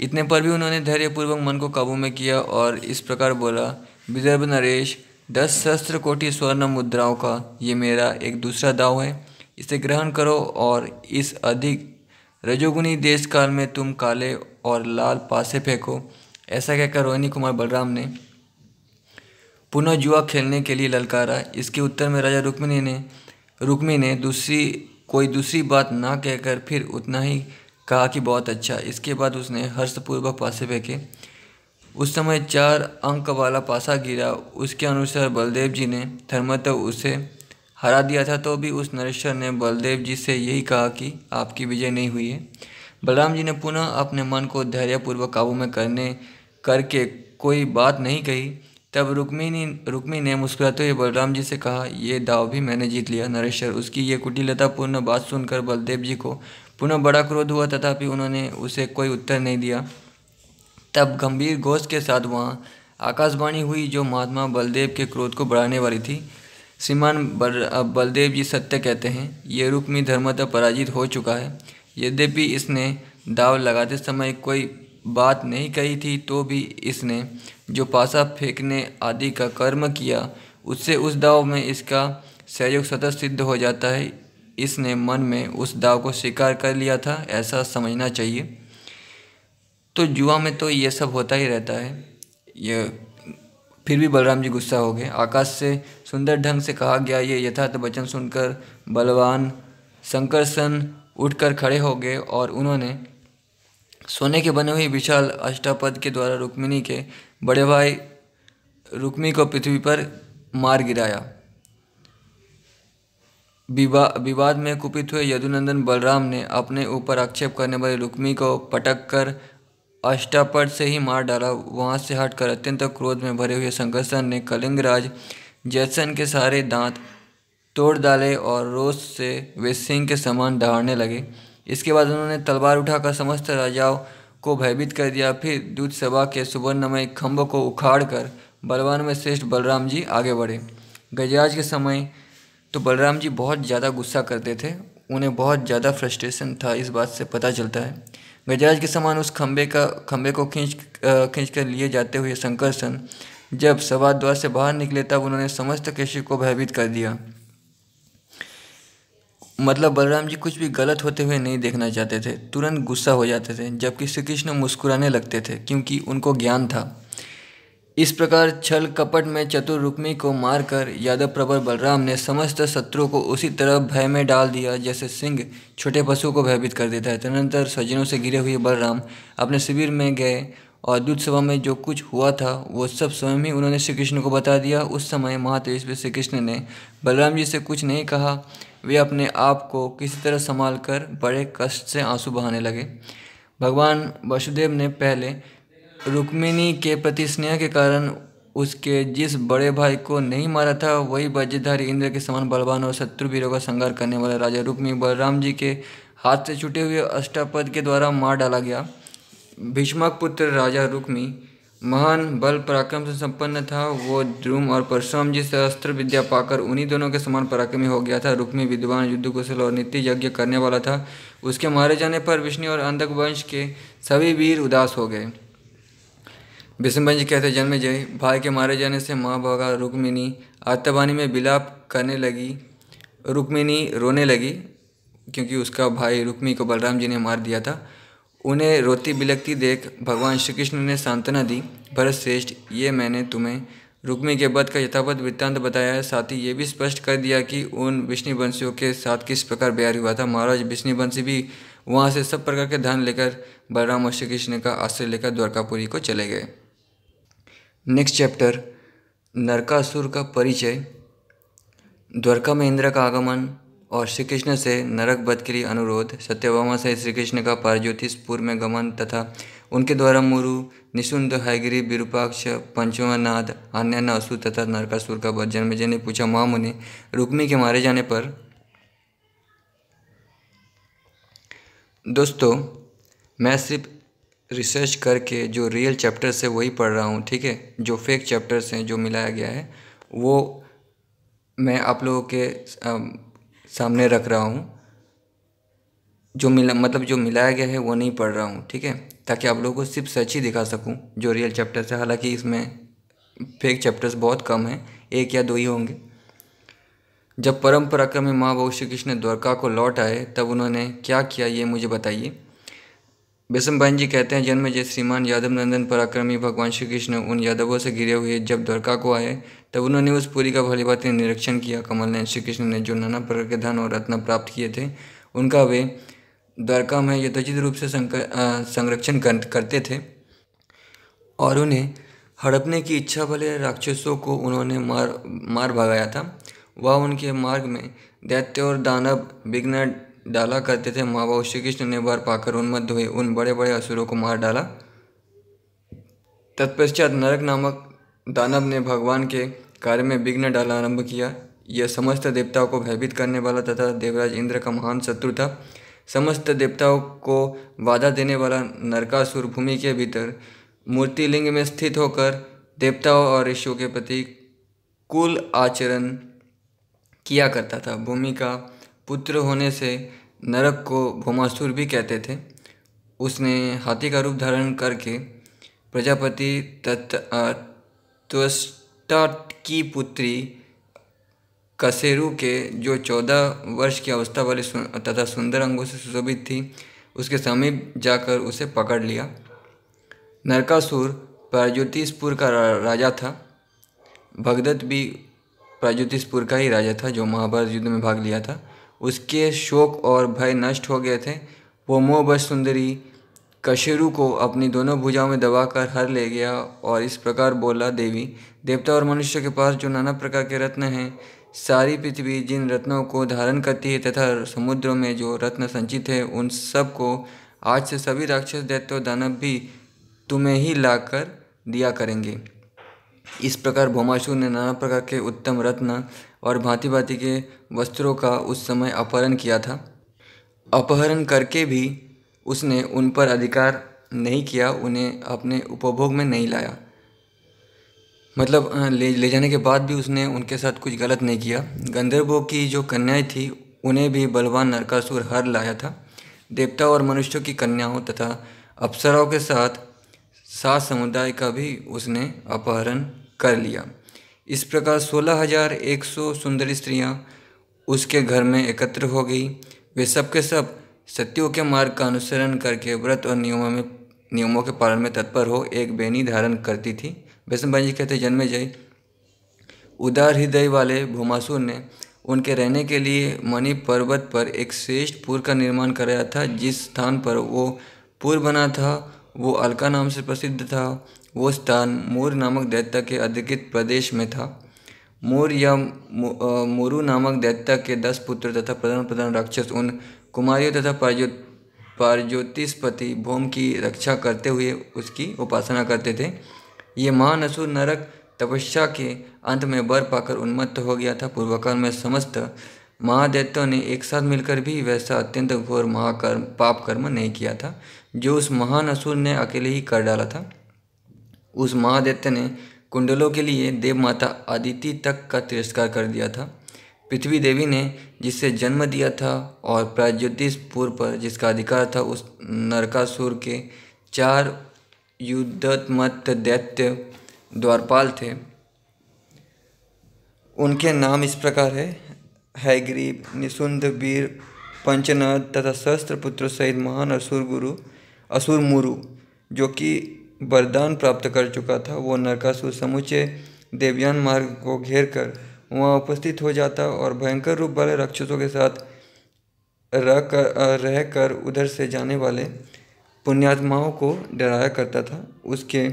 इतने पर भी उन्होंने धैर्यपूर्वक मन को काबू में किया और इस प्रकार बोला, विदर्भ नरेश दस सहस्त्र कोटि स्वर्ण मुद्राओं का ये मेरा एक दूसरा दाव है। इसे ग्रहण करो और इस अधिक रजोगुनी देश काल में तुम काले और लाल पासे फेंको, ऐसा कहकर रोहिणी कुमार बलराम ने पुनः जुआ खेलने के लिए ललकारा। इसके उत्तर में राजा रुक्मिणी ने रुक्मी ने दूसरी, कोई दूसरी बात ना कहकर फिर उतना ही कहा कि बहुत अच्छा। इसके बाद उसने हर्षपूर्वक पासे फेंके। उस समय चार अंक वाला पासा गिरा। उसके अनुसार बलदेव जी ने धर्मतः उसे हरा दिया था तो भी उस नरेश्वर ने बलदेव जी से यही कहा कि आपकी विजय नहीं हुई है। बलराम जी ने पुनः अपने मन को धैर्यपूर्वक काबू में करने, करके कोई बात नहीं कही। तब रुक्मिनी रुक्मी ने मुस्कुराते हुए बलराम जी से कहा, ये दाव भी मैंने जीत लिया नरेश्वर। उसकी ये कुटिलतापूर्ण बात सुनकर बलदेव जी को पुनः बड़ा क्रोध हुआ, तथापि उन्होंने उसे कोई उत्तर नहीं दिया। तब गंभीर घोष के साथ वहाँ आकाशवाणी हुई जो महात्मा बलदेव के क्रोध को बढ़ाने वाली थी। श्रीमान बलदेव जी सत्य कहते हैं, ये रुक्मी धर्मतः पराजित हो चुका है। यद्यपि इसने दाव लगाते समय कोई बात नहीं कही थी तो भी इसने जो पासा फेंकने आदि का कर्म किया, उससे उस दाव में इसका सहयोग सतत सिद्ध हो जाता है। इसने मन में उस दाव को स्वीकार कर लिया था, ऐसा समझना चाहिए। तो जुआ में तो ये सब होता ही रहता है। ये फिर भी बलराम जी गुस्सा हो गए। आकाश से सुंदर ढंग से कहा गया ये यथार्थ वचन सुनकर बलवान शंकर शंकरसन उठकर खड़े हो गए और उन्होंने सोने के बने हुए विशाल अष्टापद के द्वारा रुक्मिणी के बड़े भाई रुक्मी को पृथ्वी पर मार गिराया। विवाद में कुपित हुए यदुनंदन बलराम ने अपने ऊपर आक्षेप करने वाले रुक्मी को पटक कर अष्टापद से ही मार डाला। वहाँ से हटकर अत्यंत क्रोध में भरे हुए संकर्षण ने कलिंगराज, जैसन के सारे दांत तोड़ डाले और रोज से वे सिंह के समान दहाड़ने लगे। इसके बाद उन्होंने तलवार उठाकर समस्त राजाओं को भयभीत कर दिया। फिर दूध सभा के सुवर्णमय खम्भ को उखाड़ कर बलवान में श्रेष्ठ बलराम जी आगे बढ़े। गजराज के समय तो बलराम जी बहुत ज़्यादा गुस्सा करते थे। उन्हें बहुत ज़्यादा फ्रस्ट्रेशन था, इस बात से पता चलता है। गजराज के समान उस खंबे का खंबे को खींच खींच कर लिए जाते हुए शंकर सन, जब सवाद द्वार से बाहर निकले, तब उन्होंने समस्त केशव को भयभीत कर दिया। मतलब बलराम जी कुछ भी गलत होते हुए नहीं देखना चाहते थे, तुरंत गुस्सा हो जाते थे, जबकि श्री कृष्ण मुस्कुराने लगते थे, क्योंकि उनको ज्ञान था। इस प्रकार छल कपट में चतुर रुक्मी को मारकर यादव प्रबर बलराम ने समस्त शत्रुओं को उसी तरह भय में डाल दिया, जैसे सिंह छोटे पशुओं को भयभीत कर देता है। तदनंतर सज्जनों से गिरे हुए बलराम अपने शिविर में गए और दूध सभा में जो कुछ हुआ था, वो सब स्वयं ही उन्होंने श्री कृष्ण को बता दिया। उस समय महातेजस्वी श्री कृष्ण ने बलराम जी से कुछ नहीं कहा। वे अपने आप को किसी तरह संभाल कर बड़े कष्ट से आँसू बहाने लगे। भगवान वसुदेव ने पहले रुक्मिणी के प्रति स्नेह के कारण उसके जिस बड़े भाई को नहीं मारा था, वही वज्रधारी इंद्र के समान बलवान और शत्रु वीरों का संगार करने वाला राजा रुक्मी बलराम जी के हाथ से छूटे हुए अष्टापद के द्वारा मार डाला गया। भीष्मक पुत्र राजा रुक्मी महान बल पराक्रम से संपन्न था। वो ध्रुम और परशुराम जी से अस्त्र विद्या पाकर उन्हीं दोनों के समान पराक्रमी हो गया था। रुक्मी विद्वान युद्ध कुशल और नित्य यज्ञ करने वाला था। उसके मारे जाने पर विष्णु और अंधक वंश के सभी वीर उदास हो गए। विष्णुबन जी कहते जन्म जय। भाई के मारे जाने से माँ भगा रुक्मिणी आत्मवाणी में विलाप करने लगी। रुक्मिणी रोने लगी, क्योंकि उसका भाई रुक्मी को बलराम जी ने मार दिया था। उन्हें रोती बिलकती देख भगवान श्री कृष्ण ने सांत्वना दी, भरत श्रेष्ठ, ये मैंने तुम्हें रुक्मी के वध का यथावत वृत्तांत बताया है। साथ ही ये भी स्पष्ट कर दिया कि उन विष्णुवंशियों के साथ किस प्रकार ब्यार हुआ था। महाराज विष्णुवंशी भी वहाँ से सब प्रकार के धन लेकर बलराम और श्री कृष्ण का आश्रय लेकर द्वारकापुरी को चले गए। नेक्स्ट चैप्टर नरकासुर का परिचय। द्वारका में इंद्र का आगमन और श्री कृष्ण से नरक बध के लिए अनुरोध। सत्यभामा से श्री कृष्ण का पारज्योतिषपुर में गमन तथा उनके द्वारा मुरु निशुंद हैगिरी, विरूपाक्ष, पंचमनाद अन्य असुर तथा नरकासुर का वध जन्मजय ने पूछा माँ मुनि रुक्मी के मारे जाने पर। दोस्तों, मैं सिर्फ़ रिसर्च करके जो रियल चैप्टर्स है वही पढ़ रहा हूँ, ठीक है? जो फेक चैप्टर्स हैं, जो मिलाया गया है, वो मैं आप लोगों के सामने रख रहा हूँ। जो मिला मतलब जो मिलाया गया है वो नहीं पढ़ रहा हूँ, ठीक है? ताकि आप लोगों को सिर्फ़ सच ही दिखा सकूँ, जो रियल चैप्टर्स है। हालाँकि इसमें फेक चैप्टर्स बहुत कम हैं, एक या दो ही होंगे। जब परम पराक्रमी माँ बहु श्री कृष्ण द्वारका को लौट आए, तब उन्होंने क्या किया, ये मुझे बताइए। बेसम बहन जी कहते हैं, जन्म जय श्रीमान यादव नंदन पराक्रमी भगवान श्री कृष्ण उन यादवों से घिरे हुए जब द्वारका को आए, तब उन्होंने उस पूरी का भली बात निरीक्षण किया। कमल ने श्री कृष्ण ने जो नाना प्रकार के धन और रत्न प्राप्त किए थे, उनका वे द्वारका में यथोचित रूप से संरक्षण करते थे और उन्हें हड़पने की इच्छा वाले राक्षसों को उन्होंने मार मार भगाया था। वह उनके मार्ग में दैत्य और दानव विघ्न डाला करते थे। माँ बाबू श्री कृष्ण ने बार पाकर उन्मत्त हुए, उन बड़े बड़े असुरों को मार डाला। तत्पश्चात नरक नामक दानव ने भगवान के कार्य में विघ्न डाला आरंभ किया। यह समस्त देवताओं को भयभीत करने वाला तथा देवराज इंद्र का महान शत्रु था। समस्त देवताओं को बाधा देने वाला नरकासुर भूमि के भीतर मूर्तिलिंग में स्थित होकर देवताओं और ऋषियों के प्रति कुल आचरण किया करता था। भूमि का पुत्र होने से नरक को भौमासुर भी कहते थे। उसने हाथी का रूप धारण करके प्रजापति त्वष्टा की पुत्री कसेरु के जो चौदह वर्ष की अवस्था वाली तथा सुंदर अंगों से सुशोभित थी, उसके समीप जाकर उसे पकड़ लिया। नरकासुर प्राज्योतिषपुर का राजा था। भगदत्त भी प्राज्योतिषपुर का ही राजा था, जो महाभारत युद्ध में भाग लिया था। उसके शोक और भय नष्ट हो गए थे। वो मोहबश सुंदरी कशेरु को अपनी दोनों भुजाओं में दबाकर हर ले गया और इस प्रकार बोला, देवी, देवता और मनुष्य के पास जो नाना प्रकार के रत्न हैं, सारी पृथ्वी जिन रत्नों को धारण करती है तथा समुद्रों में जो रत्न संचित है, उन सबको आज से सभी राक्षस दैत्य दानव भी तुम्हें ही लाकर दिया करेंगे। इस प्रकार भौमासुर ने नाना प्रकार के उत्तम रत्न और भांति भांति के वस्त्रों का उस समय अपहरण किया था। अपहरण करके भी उसने उन पर अधिकार नहीं किया, उन्हें अपने उपभोग में नहीं लाया। मतलब ले ले जाने के बाद भी उसने उनके साथ कुछ गलत नहीं किया। गंधर्वों की जो कन्याएँ थी, उन्हें भी बलवान नरकासुर हर लाया था। देवता और मनुष्यों की कन्याओं तथा अप्सराओं के साथ सात समुदाय का भी उसने अपहरण कर लिया। इस प्रकार सोलह हज़ार एक सौ सुंदरी स्त्रियाँ उसके घर में एकत्र हो गई। वे सब के सब सत्यों के मार्ग का अनुसरण करके व्रत और नियमों में, नियमों के पालन में तत्पर हो एक बेनी धारण करती थी। वैष्णव जी कहते, जन्मे जय। उदार हृदय वाले भूमासुर ने उनके रहने के लिए मणि पर्वत पर एक श्रेष्ठ पुर का निर्माण कराया था। जिस स्थान पर वो पुर बना था, वो अलका नाम से प्रसिद्ध था। वो स्थान मूर नामक दैत्य के अधिकृत प्रदेश में था। मूर या मोरू नामक दैत्य के दस पुत्र तथा प्रधान प्रधान राक्षस, उन कुमारियों तथा पारज्योतिषपति भूम की रक्षा करते हुए उसकी उपासना करते थे। ये महान असुर नरक तपस्या के अंत में बर पाकर उन्मत्त हो गया था। पूर्वकाल में समस्त महादैत्यों ने एक साथ मिलकर भी वैसा अत्यंत घोर महाकर्म पाप कर्म नहीं किया था, जो उस महान असुर ने अकेले ही कर डाला था। उस महादैत्य ने कुंडलों के लिए देव माता आदिति तक का तिरस्कार कर दिया था। पृथ्वी देवी ने जिससे जन्म दिया था और प्राज्योतिषपुर पर जिसका अधिकार था उस नरकासुर के चार युद्धमत दैत्य द्वारपाल थे। उनके नाम इस प्रकार है, हैग्रीब निशुंद वीर पंचनाथ तथा सहस्त्र पुत्र सहित महान असुर गुरु असुर मुरु, जो कि वरदान प्राप्त कर चुका था। वो नरकासुर समुचे देवयान मार्ग को घेर कर वहाँ उपस्थित हो जाता और भयंकर रूप वाले राक्षसों के साथ रह कर रह कर उधर से जाने वाले पुण्यात्माओं को डराया करता था। उसके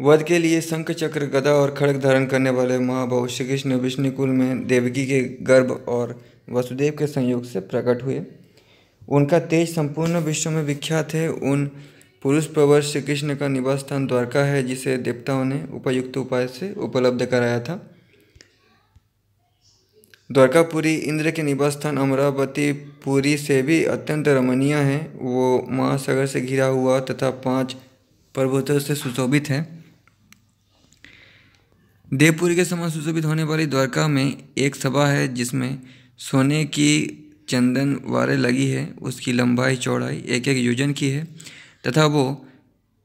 वध के लिए शंख, चक्र, गदा और खड़ग धारण करने वाले महाभाव श्री कृष्ण विष्णुकुल में देवकी के गर्भ और वसुदेव के संयोग से प्रकट हुए। उनका तेज संपूर्ण विश्व में विख्यात है। उन पुरुष प्रवर श्री कृष्ण का निवास स्थान द्वारका है, जिसे देवताओं ने उपयुक्त उपाय से उपलब्ध कराया था। द्वारकापुरी इंद्र के निवास स्थान अमरावती पुरी से भी अत्यंत रमणीय है। वो महासागर से घिरा हुआ तथा पाँच पर्वतों से सुशोभित है। देवपुरी के समान सुशोभित होने वाली द्वारका में एक सभा है, जिसमें सोने की चंदन वारे लगी है। उसकी लंबाई, चौड़ाई एक एक योजन की है। तथा वो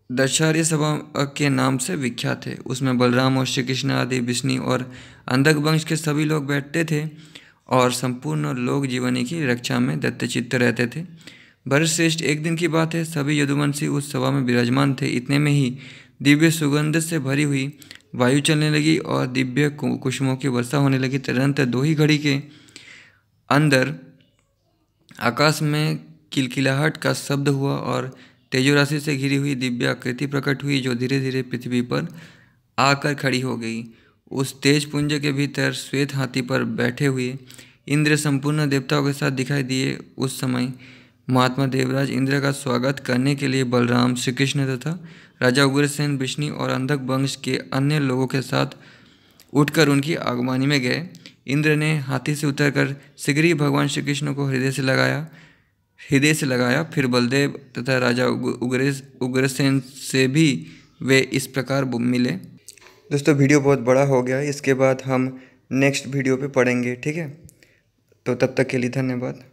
दशार्य सभा के नाम से विख्यात है उसमें बलराम और श्री कृष्ण आदि, विष्णु और अंधक वंश के सभी लोग बैठते थे और संपूर्ण लोक जीवनी की रक्षा में दत्तचित्त रहते थे। भरत श्रेष्ठ एक दिन की बात है, सभी यदुवंशी उस सभा में विराजमान थे। इतने में ही दिव्य सुगंध से भरी हुई वायु चलने लगी और दिव्य कुसुमों की वर्षा होने लगी। तुरंत दो ही घड़ी के अंदर आकाश में किलकिलाहट का शब्द हुआ और तेजो राशि से घिरी हुई दिव्य आकृति प्रकट हुई, जो धीरे धीरे पृथ्वी पर आकर खड़ी हो गई। उस तेज पुंज के भीतर श्वेत हाथी पर बैठे हुए इंद्र संपूर्ण देवताओं के साथ दिखाई दिए। उस समय महात्मा देवराज इंद्र का स्वागत करने के लिए बलराम श्री कृष्ण तथा राजा उग्रसेन, विष्णु और अंधक वंश के अन्य लोगों के साथ उठकर उनकी आगवानी में गए। इंद्र ने हाथी से उतरकर शीघ्र भगवान श्री कृष्ण को हृदय से लगाया। हृदय से लगाया, फिर बलदेव तथा राजा उग्र उग्रसेन से भी वे इस प्रकार मिले। दोस्तों, वीडियो बहुत बड़ा हो गया। इसके बाद हम नेक्स्ट वीडियो पे पढ़ेंगे, ठीक है? तो तब तक के लिए धन्यवाद।